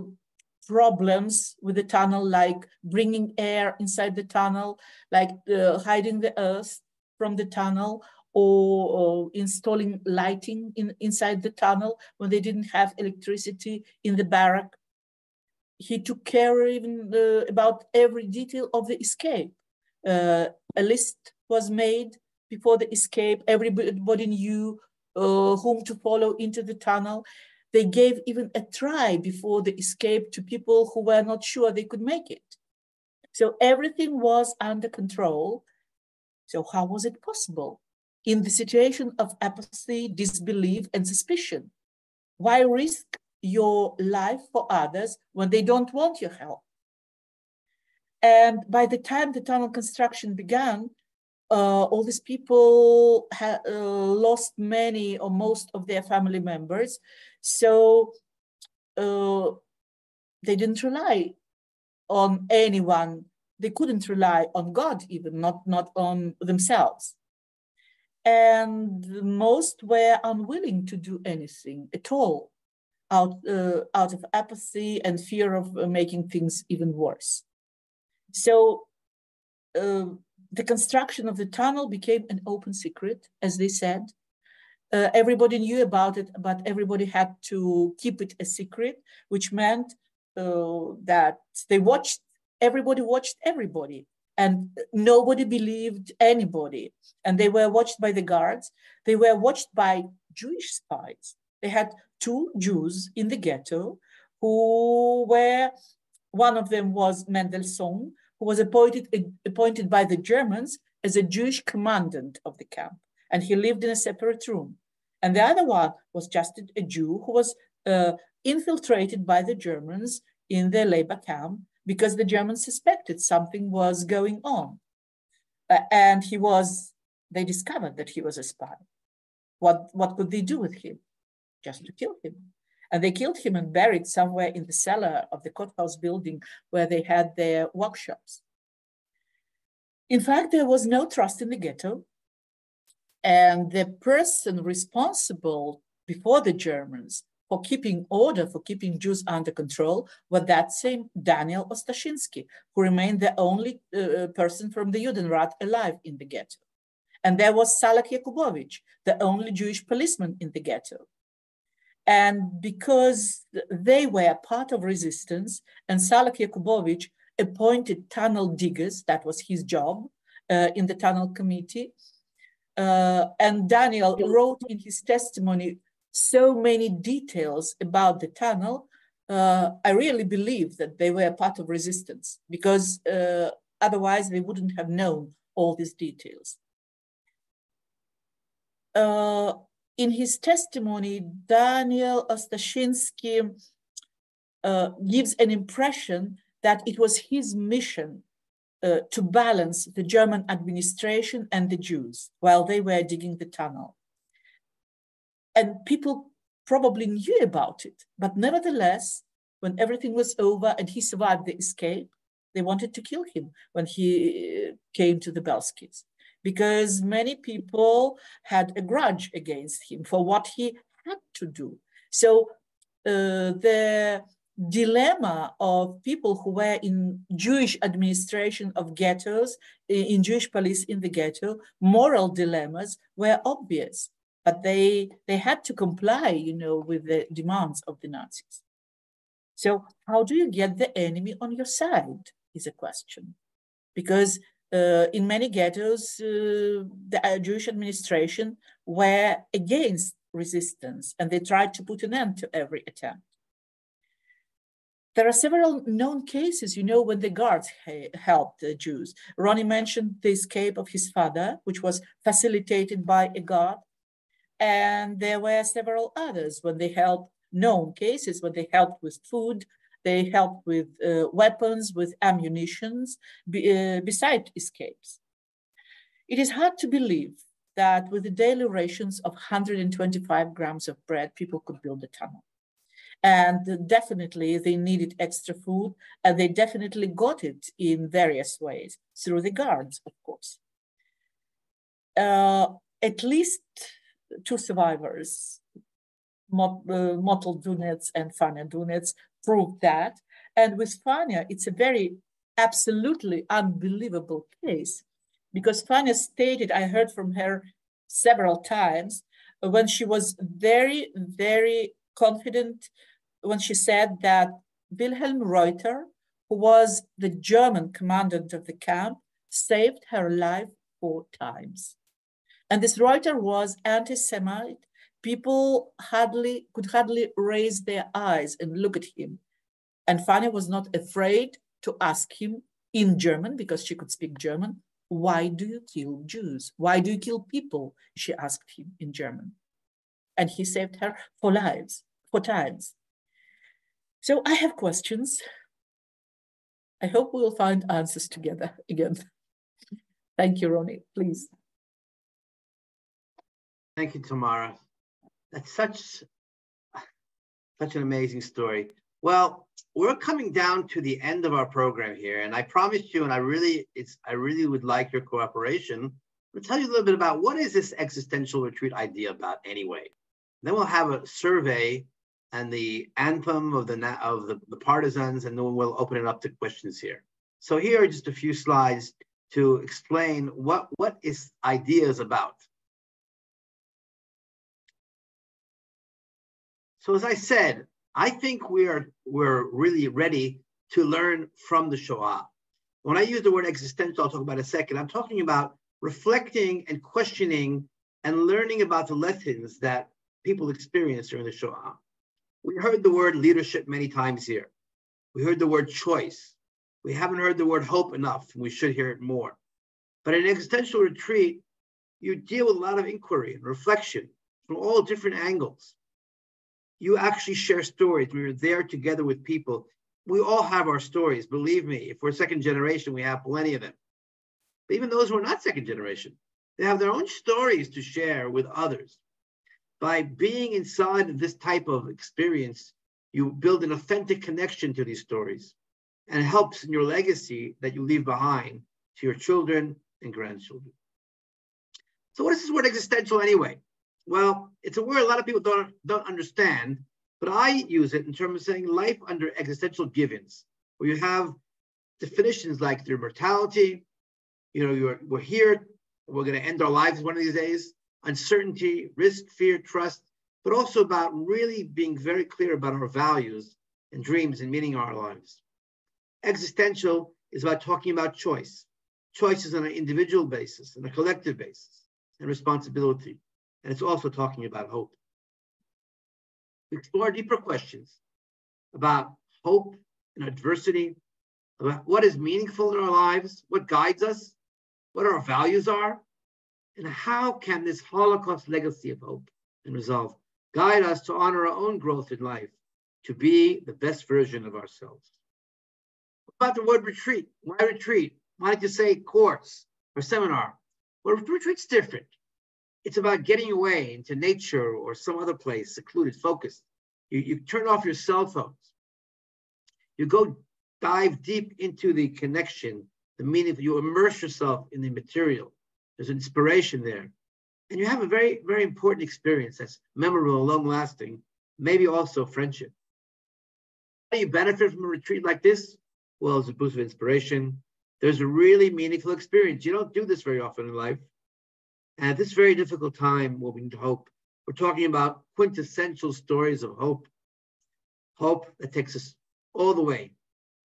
problems with the tunnel, like bringing air inside the tunnel, like uh, hiding the earth from the tunnel, or, or, installing lighting in, inside the tunnel when they didn't have electricity in the barrack. He took care even uh, about every detail of the escape. Uh, a list was made before the escape. Everybody knew uh, whom to follow into the tunnel. They gave even a try before the escape to people who were not sure they could make it. So everything was under control. So how was it possible? In the situation of apathy, disbelief, and suspicion, why risk your life for others when they don't want your help? And by the time the tunnel construction began, uh, all these people had uh, lost many or most of their family members. So uh, they didn't rely on anyone. They couldn't rely on God even, not, not on themselves. And most were unwilling to do anything at all out, uh, out of apathy and fear of uh, making things even worse. So uh, the construction of the tunnel became an open secret, as they said. Uh, everybody knew about it, but everybody had to keep it a secret, which meant uh, that they watched, everybody watched everybody, and nobody believed anybody. And they were watched by the guards. They were watched by Jewish spies. They had two Jews in the ghetto who were, one of them was Mendelssohn, who was appointed, appointed by the Germans as a Jewish commandant of the camp. And he lived in a separate room. And the other one was just a Jew who was uh, infiltrated by the Germans in the labor camp because the Germans suspected something was going on. Uh, and he was, they discovered that he was a spy. What, what could they do with him? Just to kill him. And they killed him and buried somewhere in the cellar of the courthouse building where they had their workshops. In fact, there was no trust in the ghetto. And the person responsible before the Germans for keeping order, for keeping Jews under control, was that same Daniel Ostashinsky, who remained the only uh, person from the Judenrat alive in the ghetto. And there was Salak Yakubovich, the only Jewish policeman in the ghetto. And because they were part of resistance, and Salak Yakubovich appointed tunnel diggers, that was his job uh, in the tunnel committee. Uh, and Daniel wrote in his testimony so many details about the tunnel. Uh, I really believe that they were part of resistance because uh, otherwise they wouldn't have known all these details. In his testimony, Daniel Ostashinsky uh, gives an impression that it was his mission uh, to balance the German administration and the Jews while they were digging the tunnel. And people probably knew about it, but nevertheless, when everything was over and he survived the escape, they wanted to kill him when he uh, came to the Bielskis because many people had a grudge against him for what he had to do. So uh, the dilemma of people who were in Jewish administration of ghettos, in Jewish police in the ghetto, moral dilemmas were obvious. but they they had to comply, you know, with the demands of the Nazis. So how do you get the enemy on your side is a question, because uh, in many ghettos, uh, the uh, Jewish administration were against resistance and they tried to put an end to every attempt. There are several known cases, you know, when the guards helped the Jews. Ronnie mentioned the escape of his father, which was facilitated by a guard. And there were several others when they helped, known cases, when they helped with food, they helped with uh, weapons, with ammunitions, be, uh, beside escapes. It is hard to believe that with the daily rations of 125 grams of bread, people could build a tunnel. And definitely they needed extra food, and they definitely got it in various ways, through the guards, of course. Uh, at least two survivors, Mot uh, Motel Dunetz and Fania Dunetz, proved that. And with Fania, it's a very absolutely unbelievable case because Fania stated, I heard from her several times, uh, when she was very, very confident, when she said that Wilhelm Reuter, who was the German commandant of the camp, saved her life four times. And this Reuter was anti-Semite people hardly could hardly raise their eyes and look at him. And Fania was not afraid to ask him in German, because she could speak German, why do you kill Jews? Why do you kill people? She asked him in German. And he saved her for lives, for times. So I have questions. I hope we will find answers together again. Thank you, Ronnie, please. Thank you, Tamara that's such such an amazing story. Well, we're coming down to the end of our program here, and I promised you, and I really, it's, I really would like your cooperation. I'll tell you a little bit about what is this existential retreat idea about anyway. Then we'll have a survey and the anthem of the of the, the partisans, and then we'll open it up to questions here. So here are just a few slides to explain what what is ideas about. So as I said, I think we're we're really ready to learn from the Shoah. When I use the word existential, I'll talk about a second. I'm talking about reflecting and questioning and learning about the lessons that people experienced during the Shoah. We heard the word leadership many times here. We heard the word choice. We haven't heard the word hope enough, and we should hear it more. But in an existential retreat, you deal with a lot of inquiry and reflection from all different angles you actually share stories. We were there together with people. We all have our stories. Believe me, if we're second generation, we have plenty of them. But even those who are not second generation, they have their own stories to share with others. By being inside of this type of experience, you build an authentic connection to these stories and it helps in your legacy that you leave behind to your children and grandchildren. So, what is this word existential anyway? Well, it's a word a lot of people don't, don't understand, but I use it in terms of saying life under existential givens, where you have definitions like your mortality, you know, you're, we're here, we're going to end our lives one of these days, uncertainty, risk, fear, trust, but also about really being very clear about our values and dreams and meaning our lives. Existential is about talking about choice, choices on an individual basis and a collective basis, and responsibility. And it's also talking about hope. Explore deeper questions about hope and adversity, about what is meaningful in our lives, what guides us, what our values are, and how can this Holocaust legacy of hope and resolve guide us to honor our own growth in life, to be the best version of ourselves. What about the word retreat? Why retreat? Why did you say course or seminar? Well, retreat's different. It's about getting away into nature or some other place, secluded, focused. You, you turn off your cell phones. You go dive deep into the connection, the meaning, you immerse yourself in the material. There's inspiration there. And you have a very, very important experience that's memorable, long lasting, maybe also friendship. How do you benefit from a retreat like this? Well, it's a boost of inspiration. There's a really meaningful experience. You don't do this very often in life. And at this very difficult time, what we need hope We're talking about quintessential stories of hope. Hope that takes us all the way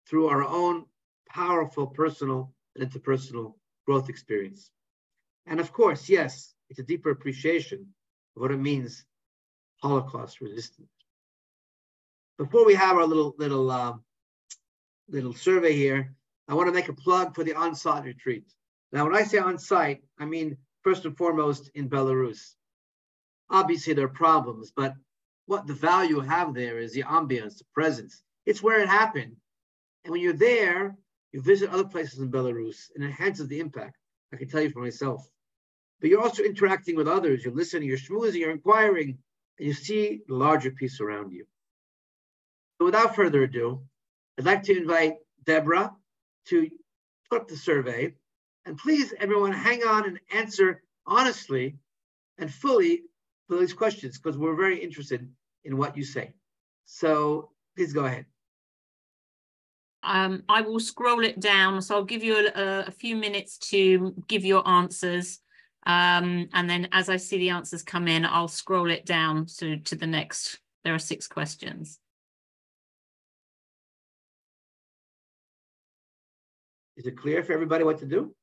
through our own powerful personal and interpersonal growth experience. And of course, yes, it's a deeper appreciation of what it means Holocaust resistance. Before we have our little little uh, little survey here, I want to make a plug for the on-site retreat. Now, when I say on-site, I mean first and foremost in Belarus. Obviously, there are problems, but what the value you have there is the ambience, the presence. It's where it happened. And when you're there, you visit other places in Belarus, and it enhances the impact. I can tell you for myself. But you're also interacting with others. You're listening, you're schmoozing, you're inquiring, and you see the larger piece around you. So without further ado, I'd like to invite Deborah to put up the survey. And please, everyone, hang on and answer honestly and fully for these questions because we're very interested in what you say. So please go ahead. Um, I will scroll it down. So I'll give you a, a few minutes to give your answers. Um, and then as I see the answers come in, I'll scroll it down to, to the next. There are six questions. Is it clear for everybody what to do?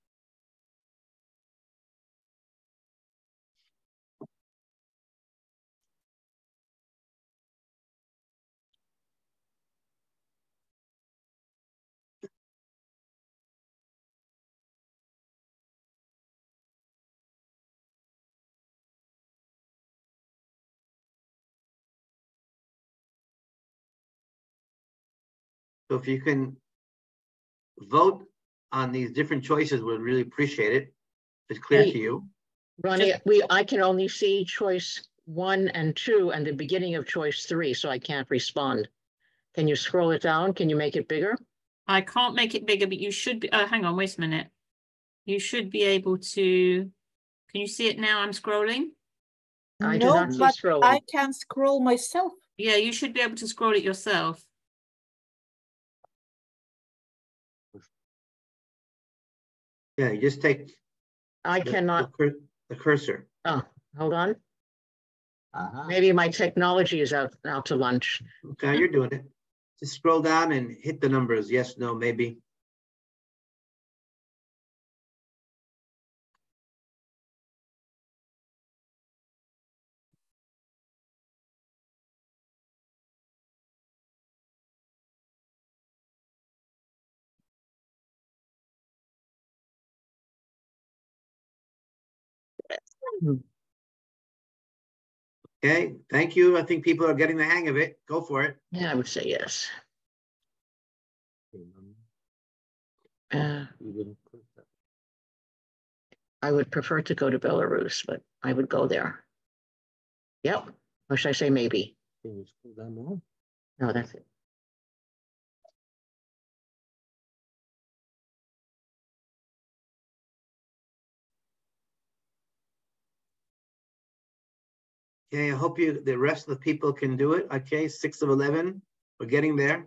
So if you can vote on these different choices, we'd really appreciate it. If it's clear Hey. to you. Ronnie, we, I can only see choice one and two and the beginning of choice three, so I can't respond. Can you scroll it down? Can you make it bigger? I can't make it bigger, but you should be, oh, hang on, wait a minute. You should be able to, can you see it now? I'm scrolling. I do no, not see but scrolling. I can scroll myself. Yeah, you should be able to scroll it yourself. Yeah, you just take. I the- the cannot, cur- The cursor. oh, hold on. Uh-huh. Maybe my technology is out, out to lunch. Okay, you're doing it. Just scroll down and hit the numbers. Yes, no, maybe. Okay, thank you. I think people are getting the hang of it. Go for it. Yeah, I would say yes. Uh, I would prefer to go to Belarus, but I would go there. Yep, or should I say maybe? No, that's it. Okay, I hope you, the rest of the people can do it. Okay, six of 11, we're getting there.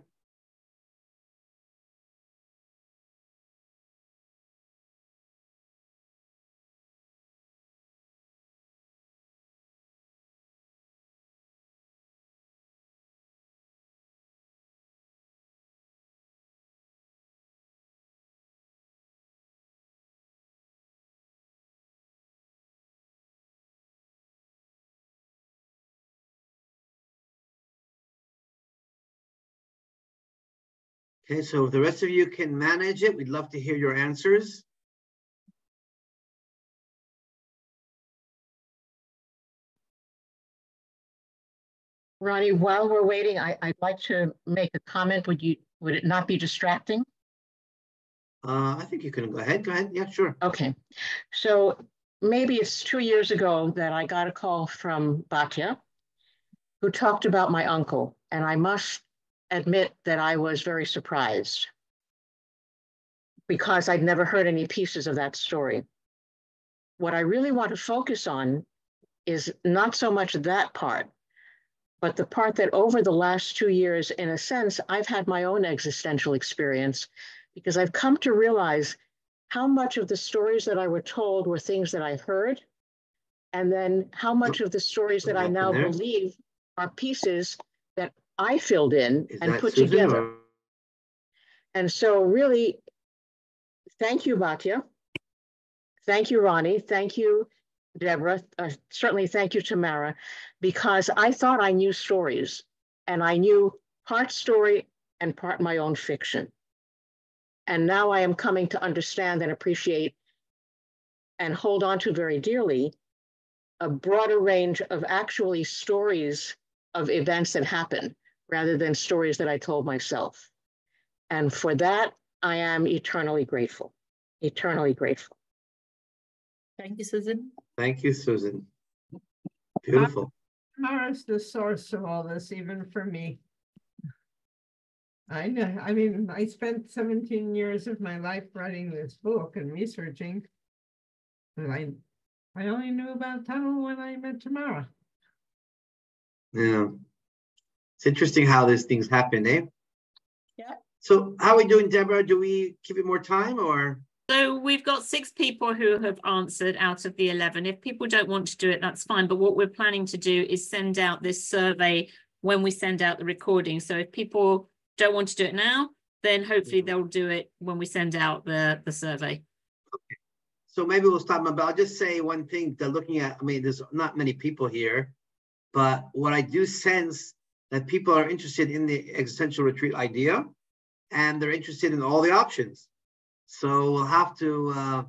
Okay, so if the rest of you can manage it, we'd love to hear your answers. Ronnie, while we're waiting, I, I'd like to make a comment. Would you, would it not be distracting? Uh, I think you can go ahead. Go ahead. Yeah, sure. Okay, so maybe it's two years ago that I got a call from Batya, who talked about my uncle, and I must admit that I was very surprised because I'd never heard any pieces of that story. What I really want to focus on is not so much that part, but the part that over the last two years, in a sense, I've had my own existential experience because I've come to realize how much of the stories that I were told were things that I heard And then how much of the stories that I now believe are pieces I filled in Is and put together. And so really, thank you, Batya. Thank you, Ronnie. Thank you, Deborah. Uh, certainly thank you, Tamara, because I thought I knew stories and I knew part story and part my own fiction. And now I am coming to understand and appreciate and hold on to very dearly a broader range of actually stories of events that happen rather than stories that I told myself. And for that, I am eternally grateful, eternally grateful. Thank you, Susan. Thank you, Susan. Beautiful. Mara is the source of all this, even for me. I know, I mean, I spent seventeen years of my life writing this book and researching. And I, I only knew about tunnel when I met Tamara. Yeah. It's interesting how these things happen, eh? Yeah. So how are we doing, Deborah? Do we give it more time or? So we've got six people who have answered out of the 11. If people don't want to do it, that's fine. But what we're planning to do is send out this survey when we send out the recording. So if people don't want to do it now, then hopefully they'll do it when we send out the, the survey. Okay. So maybe we'll stop, but I'll just say one thing that looking at, I mean, there's not many people here, but what I do sense that people are interested in the existential retreat idea and they're interested in all the options. So we'll have to uh,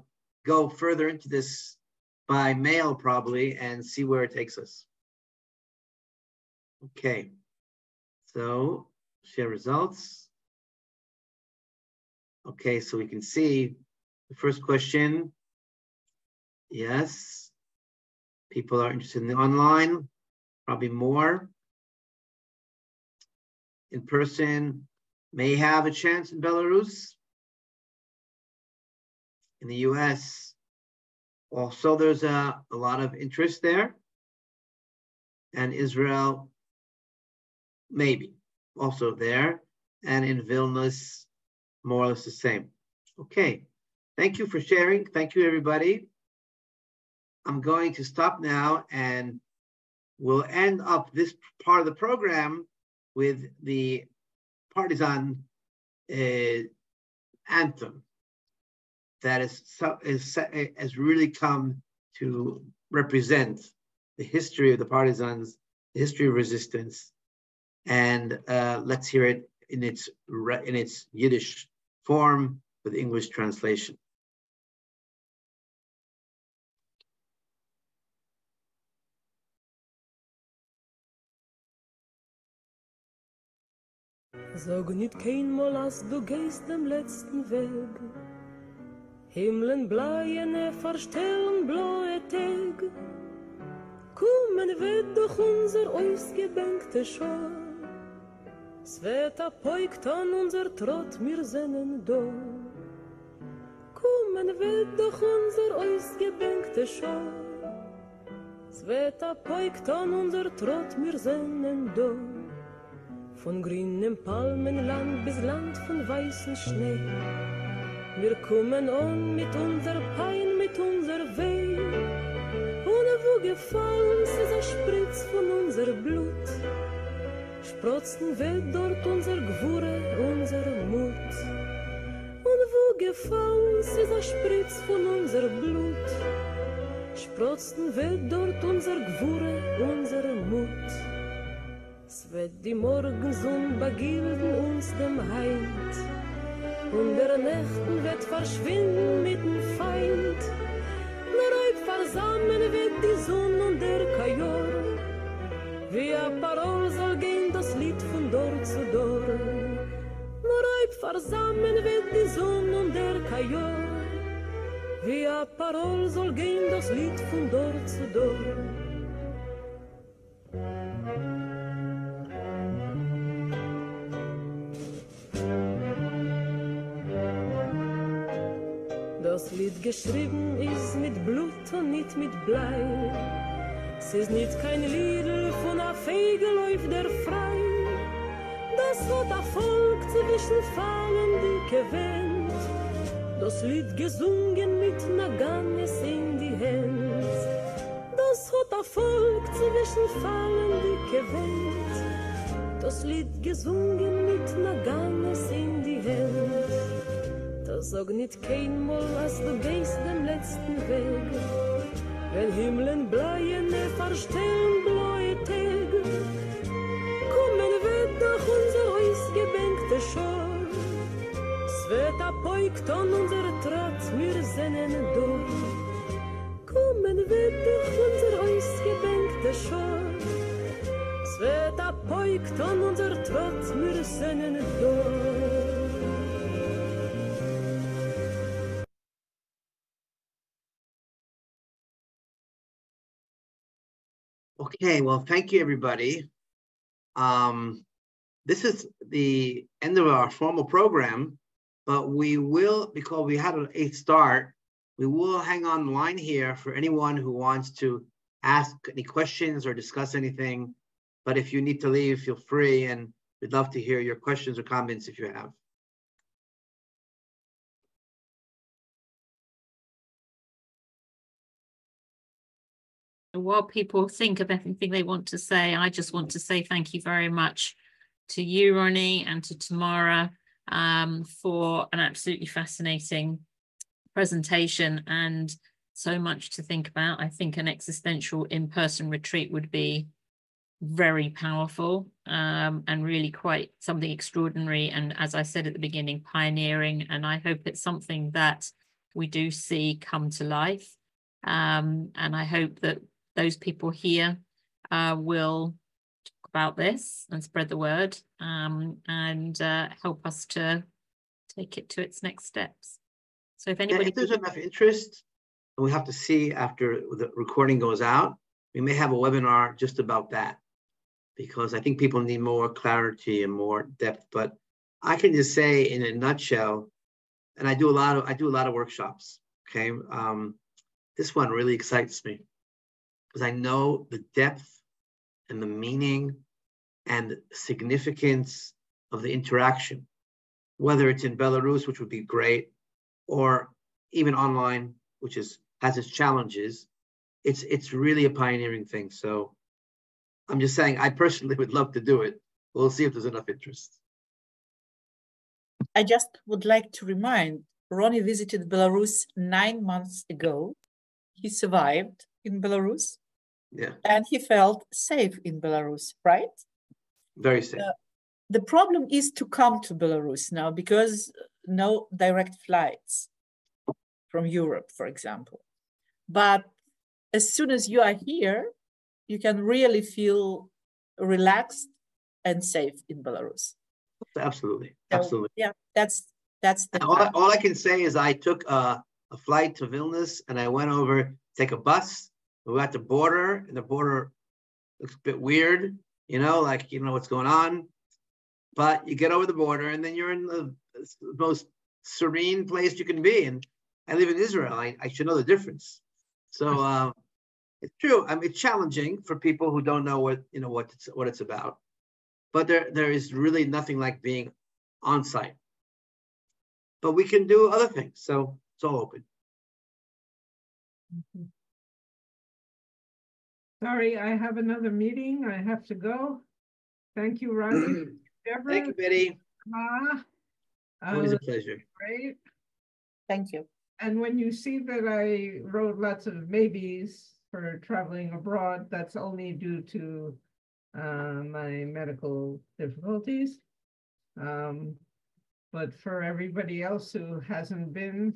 go further into this by mail probably and see where it takes us. Okay, so share results. Okay, so we can see the first question. Yes. People are interested in the online, probably more. In person, may have a chance in Belarus. In the US, also there's a, a lot of interest there. And Israel, maybe also there. And in Vilnius, more or less the same. Okay, thank you for sharing. Thank you, everybody. I'm going to stop now and we'll end up this part of the program with the partisan uh, anthem that is, has really come to represent the history of the partisans, the history of resistance, and uh, let's hear it in its in its Yiddish form with English translation. Sog nit kein mol as du geist dem letzten Weg. Himmeln bleien er verstellen blaue Teg Kummen wird doch unser ausgebänkte Schor Sveta poikt an unser Trott, mir sennen do Kummen wird doch unser ausgebänkte Schor Sveta poikt an unser Trott, mir sennen do Von grünem Palmenland bis Land von weißen Schnee. Wir kommen on mit unser Pein, mit unser Weh. Ohne wo gefallen ist ein Spritz von unser Blut. Sprotzen wird dort unser Gewurre, unser Mut. Und wo gefallen ist ein Spritz von unser Blut. Sprotzen wird dort unser Gewurre, unser Mut. Wird die Morgensonne begilden uns dem Heint. Und der Nächten wird verschwinden mit dem Feind. Nur heute versammeln wird die Sonne und der Kajor. Wie ein Parol soll gehen das Lied von Dor zu Dor. Nur heute versammeln wird die Sonne und der Kajor. Wie ein Parol soll gehen das Lied von Dor zu Dor. Das Lied geschrieben ist mit Blut und nicht mit Blei. Es ist nicht kein Lied von a Fegel auf der frei. Das hat a Volk zwischen fallen dicke Wind. Das Lied gesungen mit Naganes in die Hand. Das hat ein Volk zwischen fallen dicke Wind. Das Lied gesungen mit na Ganges in die Hand. Aber sag nit kein mol was du gehst dem letzten Weg. Wenn Himmeln bleien, ne verstehen bleue Teg. Kommen wird doch unser Eis gebänkte Schor. Es wird abbeugt und unser Trat mir sehnen durch. Kommen wird doch unser Eis gebänkte Schor. Es wird abbeugt und unser Trat mir sehnen durch. Okay, well, thank you, everybody. Um, this is the end of our formal program, but we will, because we had an eight start, we will hang on the line here for anyone who wants to ask any questions or discuss anything. But if you need to leave, feel free, and we'd love to hear your questions or comments if you have. While people think of anything they want to say, I just want to say thank you very much to you, Ronnie, and to Tamara um, for an absolutely fascinating presentation and so much to think about. I think an existential in-person retreat would be very powerful um, and really quite something extraordinary. And as I said at the beginning, pioneering. And I hope it's something that we do see come to life. Um, and I hope that those people here uh, will talk about this and spread the word um, and uh, help us to take it to its next steps. So if And anybody, if there's enough interest, and we have to see after the recording goes out, we may have a webinar just about that. Because I think people need more clarity and more depth, but I can just say in a nutshell, and I do a lot of, I do a lot of workshops, okay? Um, this one really excites me because I know the depth and the meaning and significance of the interaction, whether it's in Belarus, which would be great, or even online, which is has its challenges. It's it's really a pioneering thing. So I'm just saying, I personally would love to do it. We'll see if there's enough interest. I just would like to remind Ronnie visited Belarus nine months ago. He survived in Belarus Yeah, and he felt safe in Belarus, right? very safe. Uh, the problem is to come to Belarus now because no direct flights from Europe, for example. But as soon as you are here, you can really feel relaxed and safe in Belarus. Absolutely, So, absolutely. Yeah, that's that's the all, I- all I can say is I took a, a flight to Vilnius and I went over, take a bus. We were at the border and the border looks a bit weird, you know, like, you know what's going on. But you get over the border and then you're in the most serene place you can be. And I live in Israel. I, I should know the difference. So um, it's true. I mean, it's challenging for people who don't know what, you know, what it's, what it's about. But there, there is really nothing like being on site but we can do other things. So it's all open. Sorry, I have another meeting. I have to go. Thank you, Ronnie. Deborah. Thank you, Betty. Ah, Always a pleasure. Great. Thank you. And when you see that I wrote lots of maybes for traveling abroad, that's only due to uh, my medical difficulties. Um, but for everybody else who hasn't been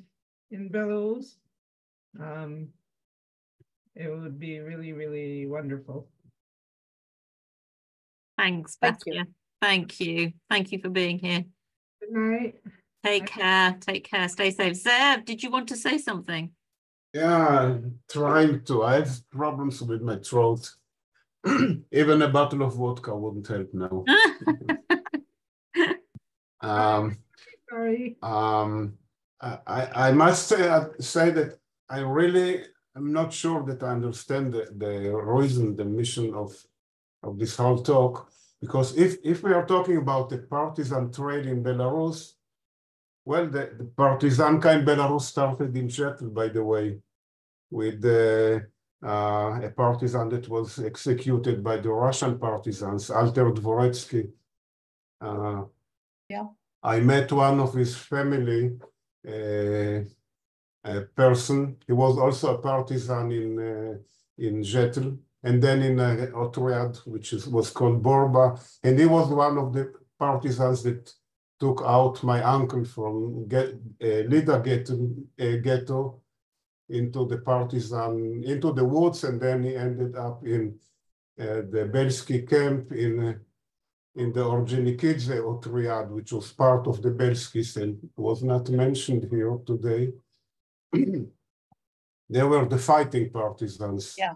in Belarus, um, it would be really, really wonderful. thanks, Thank you. Thank you. Thank you for being here. Good night. Take care. Take care. Stay safe. Zev, did you want to say something? Yeah, trying to. I have problems with my throat. Even a bottle of vodka wouldn't help now. Um, Sorry. um, I, I I must say, uh, say that I really am not sure that I understand the, the reason, the mission of, of this whole talk. Because if, if we are talking about the partisan trade in Belarus, well, the, the Partizanka in Belarus started in Jetl, by the way, with the uh, a partisan that was executed by the Russian partisans, Alter Dvoretsky. Uh, yeah. I met one of his family, uh, person. He was also a partisan in uh, in Jetl, and then in uh, Otriad, which is, was called Borba, and he was one of the partisans that took out my uncle from get, uh, Lida ghetto, uh, ghetto into the partisan, into the woods, and then he ended up in uh, the Bielski camp in uh, in the Ordzhonikidze Otriad, which was part of the Bielskis and was not mentioned here today. They were the fighting partisans. Yeah.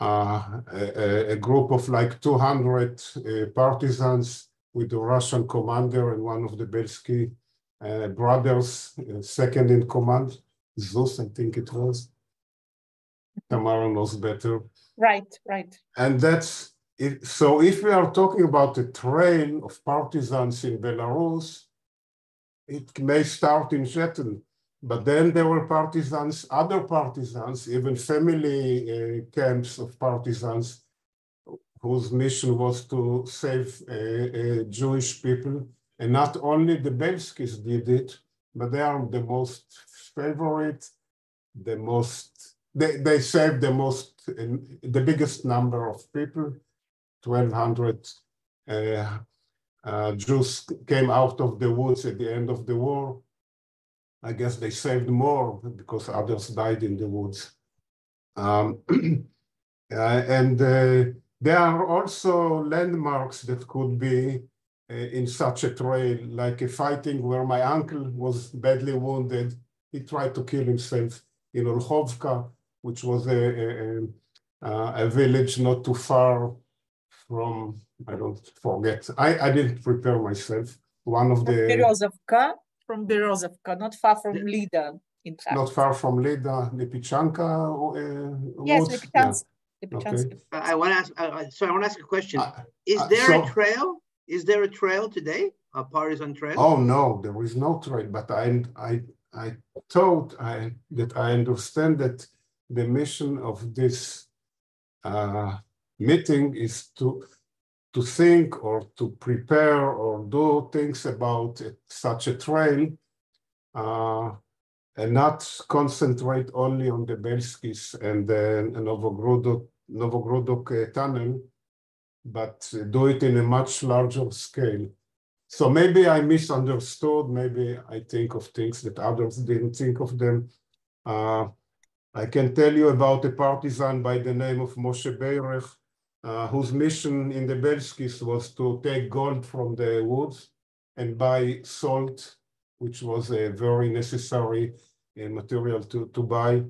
Uh, a, a, group of like 200 uh, partisans with the Russian commander and one of the Bielski uh, brothers, uh, second in command, Zus, I think it was. Tamara knows better. Right, right. And that's it. So if we are talking about a train of partisans in Belarus, it may start in Jetl, but then there were partisans, other partisans, even family uh, camps of partisans whose mission was to save uh, uh, Jewish people. And not only the Bielskis did it, but they are the most favorite, the most, they, they saved the most, the biggest number of people. 1,200 uh, uh, Jews came out of the woods at the end of the war. I guess they saved more because others died in the woods. Um, uh, and uh, there are also landmarks that could be uh, in such a trail, like a fighting where my uncle was badly wounded. He tried to kill himself in Olchovka, which was a, a, a, a village not too far from, I don't forget, I, I didn't prepare myself. One of the... Berezovka, from Berezovka, not far from Lida, in fact. Not far from Lida, Lipichanka uh, Yes, woods? Lipichansk. Yeah. Okay. I want to ask, uh, so I want to ask a question. Uh, Is uh, there so- a trail? Is there a trail today? A partisan trail? Oh, no, there is no trail, but I, I, I thought I, that I understand that the mission of this uh, meeting is to, to think or to prepare or do things about it- such a trail uh, and not concentrate only on the Bielskis and the Novogrudok, Novogrudok uh, tunnel, but do it in a much larger scale. So maybe I misunderstood, maybe I think of things that others didn't think of them. Uh, I can tell you about a partisan by the name of Moshe Beirech, uh, whose mission in the Bielskis was to take gold from the woods and buy salt, which was a very necessary uh, material to, to buy.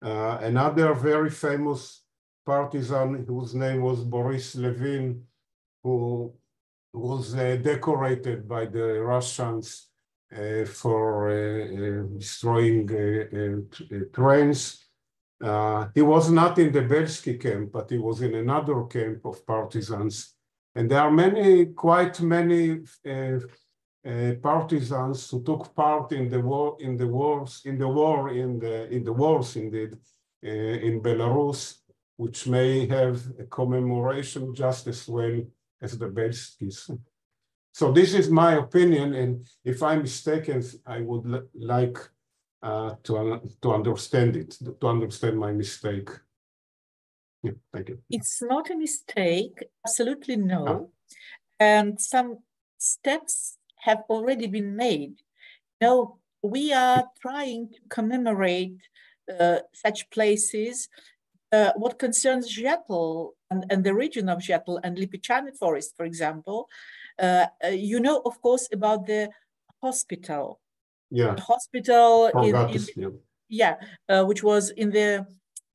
Uh, another very famous partisan whose name was Boris Levin, who was uh, decorated by the Russians uh, for uh, destroying trains. Uh, he was not in the Bielski camp, but he was in another camp of partisans. And there are many, quite many uh, uh, partisans who took part in the war, in the wars, in the war, in the in the wars, indeed, uh, in Belarus, which may have a commemoration just as well as the Bielskis. So this is my opinion, and if I'm mistaken, I would li- like uh, to un- to understand it, to understand my mistake. Yeah, thank you. It's not a mistake, absolutely no. And some steps have already been made. No, we are trying to commemorate uh, such places. Uh, what concerns Jetl and, and the region of Jetl and Lipichansk forest, for example, uh, uh, you know, of course, about the hospital. Yeah, hospital in, in. Yeah. yeah, uh, which was in the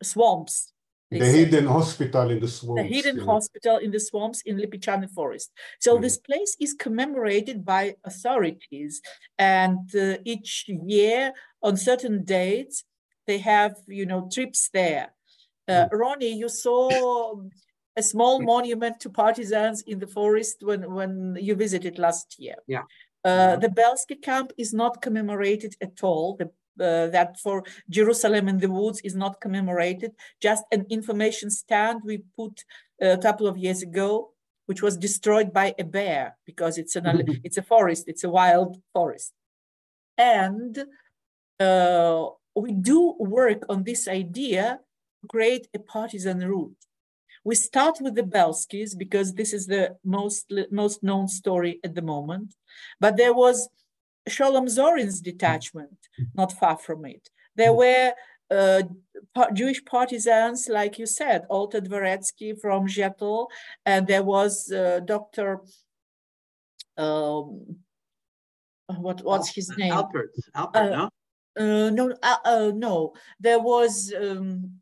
swamps. The say. hidden hospital in the swamps. the hidden yeah. hospital in the swamps in Lipichansk forest. So Mhm. this place is commemorated by authorities, and uh, each year on certain dates they have you know trips there. Uh, Ronnie, you saw a small monument to partisans in the forest when when you visited last year. Yeah. Uh, the Bielski camp is not commemorated at all. The uh, that for Jerusalem in the woods is not commemorated. Just an information stand we put a couple of years ago, which was destroyed by a bear because it's an it's a forest, it's a wild forest, and uh, we do work on this idea to create a partisan route. We start with the Bielskis because this is the most most known story at the moment, but there was Sholem Zorin's detachment not far from it. There were uh, Jewish partisans, like you said, Alter Dvoretsky from Zhetel, and there was uh, Dr. Um, what what's his name? Alpert. Alpert, no? Uh, no, uh, uh, no. There was um,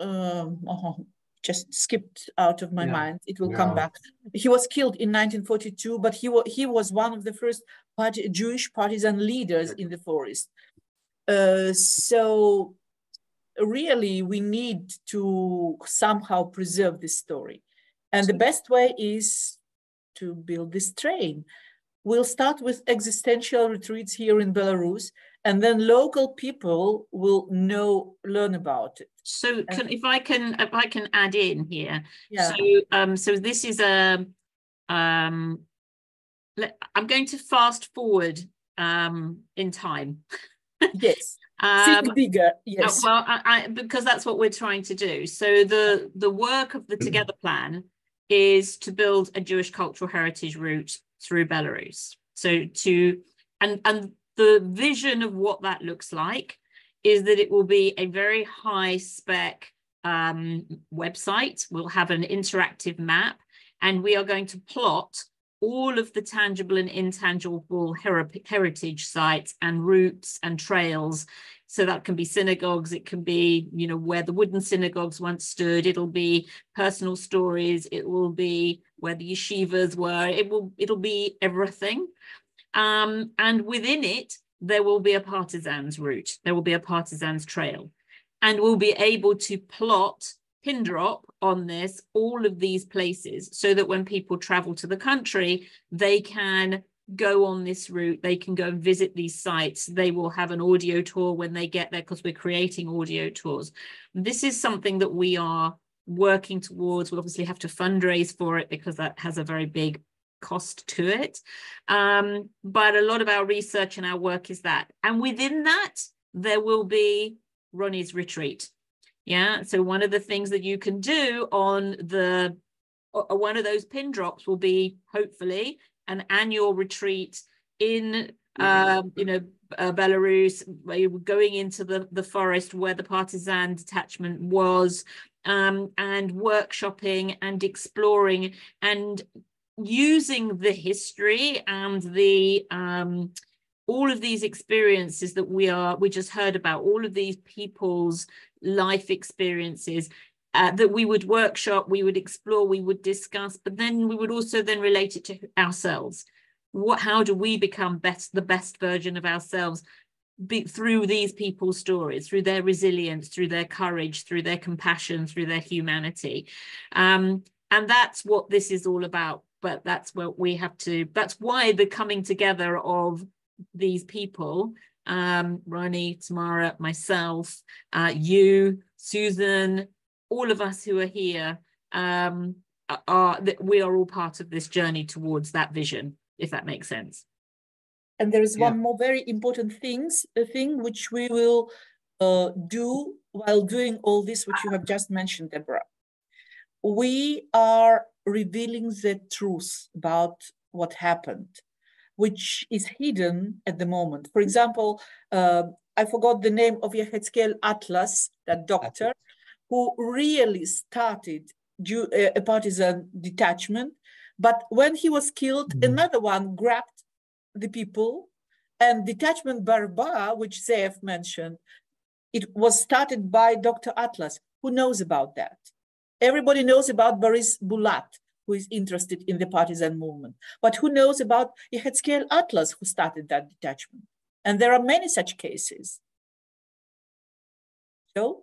um, oh, just skipped out of my Yeah. mind. It will Yeah. come back. He was killed in 1942, but he was he was one of the first party, Jewish partisan leaders in the forest. Uh, so really, we need to somehow preserve this story, and the best way is to build this train. We'll start with existential retreats here in Belarus, and then local people will know learn about it. So can, if I can, if I can add in here. Yeah. So, um, so this is a, um, let, I'm going to fast forward, um, in time. Yes. Um, Think bigger. uh, Yes. well, I, I, because that's what we're trying to do. So the the work of the Together Plan is to build a Jewish cultural heritage route through Belarus. So to and and the vision of what that looks like is that it will be a very high spec um, website. We'll have an interactive map, and we are going to plot all of the tangible and intangible heri- heritage sites and routes and trails so that can be synagogues it can be you know where the wooden synagogues once stood it'll be personal stories it will be where the yeshivas were it will it'll be everything um, and within it there will be a partisans route. There will be a partisans trail. And we'll be able to plot pin drop on this all of these places so that when people travel to the country they can go on this route. They can go and visit these sites. They will have an audio tour when they get there because we're creating audio tours. This is something that we are working towards. We obviously have to fundraise for it because that has a very big cost to it. Um, but a lot of our research and our work is that. And within that there will be ronnie's retreat. Yeah so one of the things that you can do on the one of those pin drops will be hopefully an annual retreat in um, you know uh, Belarus where you were going into the the forest where the partisan detachment was um, and workshopping and exploring and using the history and the um, all of these experiences that we are we just heard about all of these people's life experiences uh, that we would workshop we would explore we would discuss but then we would also then relate it to ourselves. What how do we become best the best version of ourselves be, through these people's stories through their resilience through their courage through their compassion through their humanity? Um, and that's what this is all about but that's what we have to that's why the coming together of these people um ronnie tamara myself uh you susan all of us who are here um are that we are all part of this journey towards that vision if that makes sense And there is one more very important things, a thing which we will uh, do while doing all this, which you have just mentioned, Deborah. We are revealing the truth about what happened, which is hidden at the moment. For example, uh, I forgot the name of Yehezkel Atlas, that doctor, who really started uh, a partisan detachment. But when he was killed, another one grabbed the people and detachment Barba, which Zev mentioned, it was started by Dr. Atlas. Who knows about that? Everybody knows about Boris Bulat, who is interested in the partisan movement. But who knows about Yehezkel Atlas, who started that detachment? And there are many such cases. So,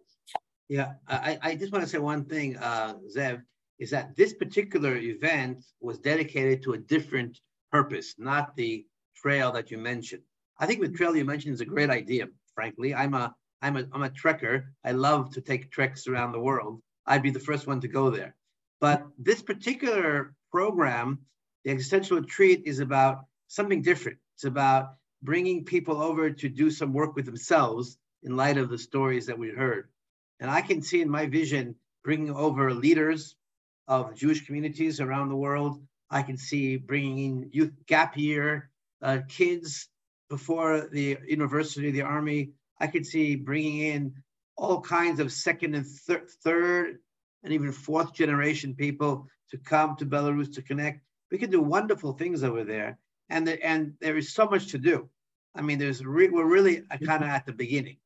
Yeah, I, I just want to say one thing, uh, Zev, is that this particular event was dedicated to a different purpose, not the trail that you mentioned. I think the trail you mentioned is a great idea. Frankly, I'm a I'm a I'm a trekker. I love to take treks around the world. I'd be the first one to go there. But this particular program, the existential retreat, is about something different. It's about bringing people over to do some work with themselves in light of the stories that we heard. And I can see in my vision bringing over leaders of Jewish communities around the world. I can see bringing in youth gap year uh, kids before the university, the army. I could see bringing in all kinds of second and thir- third and even fourth generation people to come to Belarus to connect. We can do wonderful things over there, and the, and there is so much to do. I mean, there's re- we're really kind of at the beginning,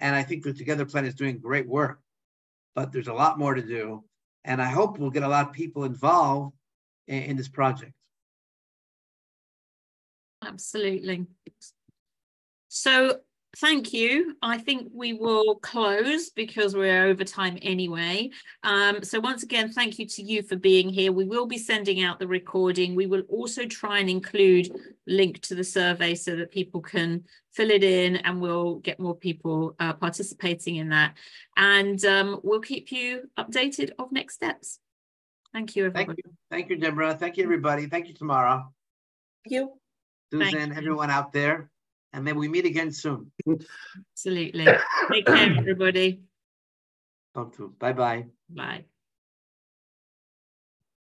and I think the Together Plan is doing great work, but there's a lot more to do, and I hope we'll get a lot of people involved in, in this project. Absolutely. So thank you. I think we will close because we're over time anyway. Um, so once again, thank you to you for being here. We will be sending out the recording. We will also try and include link to the survey so that people can fill it in and we'll get more people uh, participating in that. And um, we'll keep you updated of next steps. Thank you, everybody. Thank you, Thank you Deborah. Thank you, everybody. Thank you, Tamara. Thank you. Susan, everyone out there. And then we meet again soon. Absolutely. Take care, everybody. Talk to. Bye bye. Bye.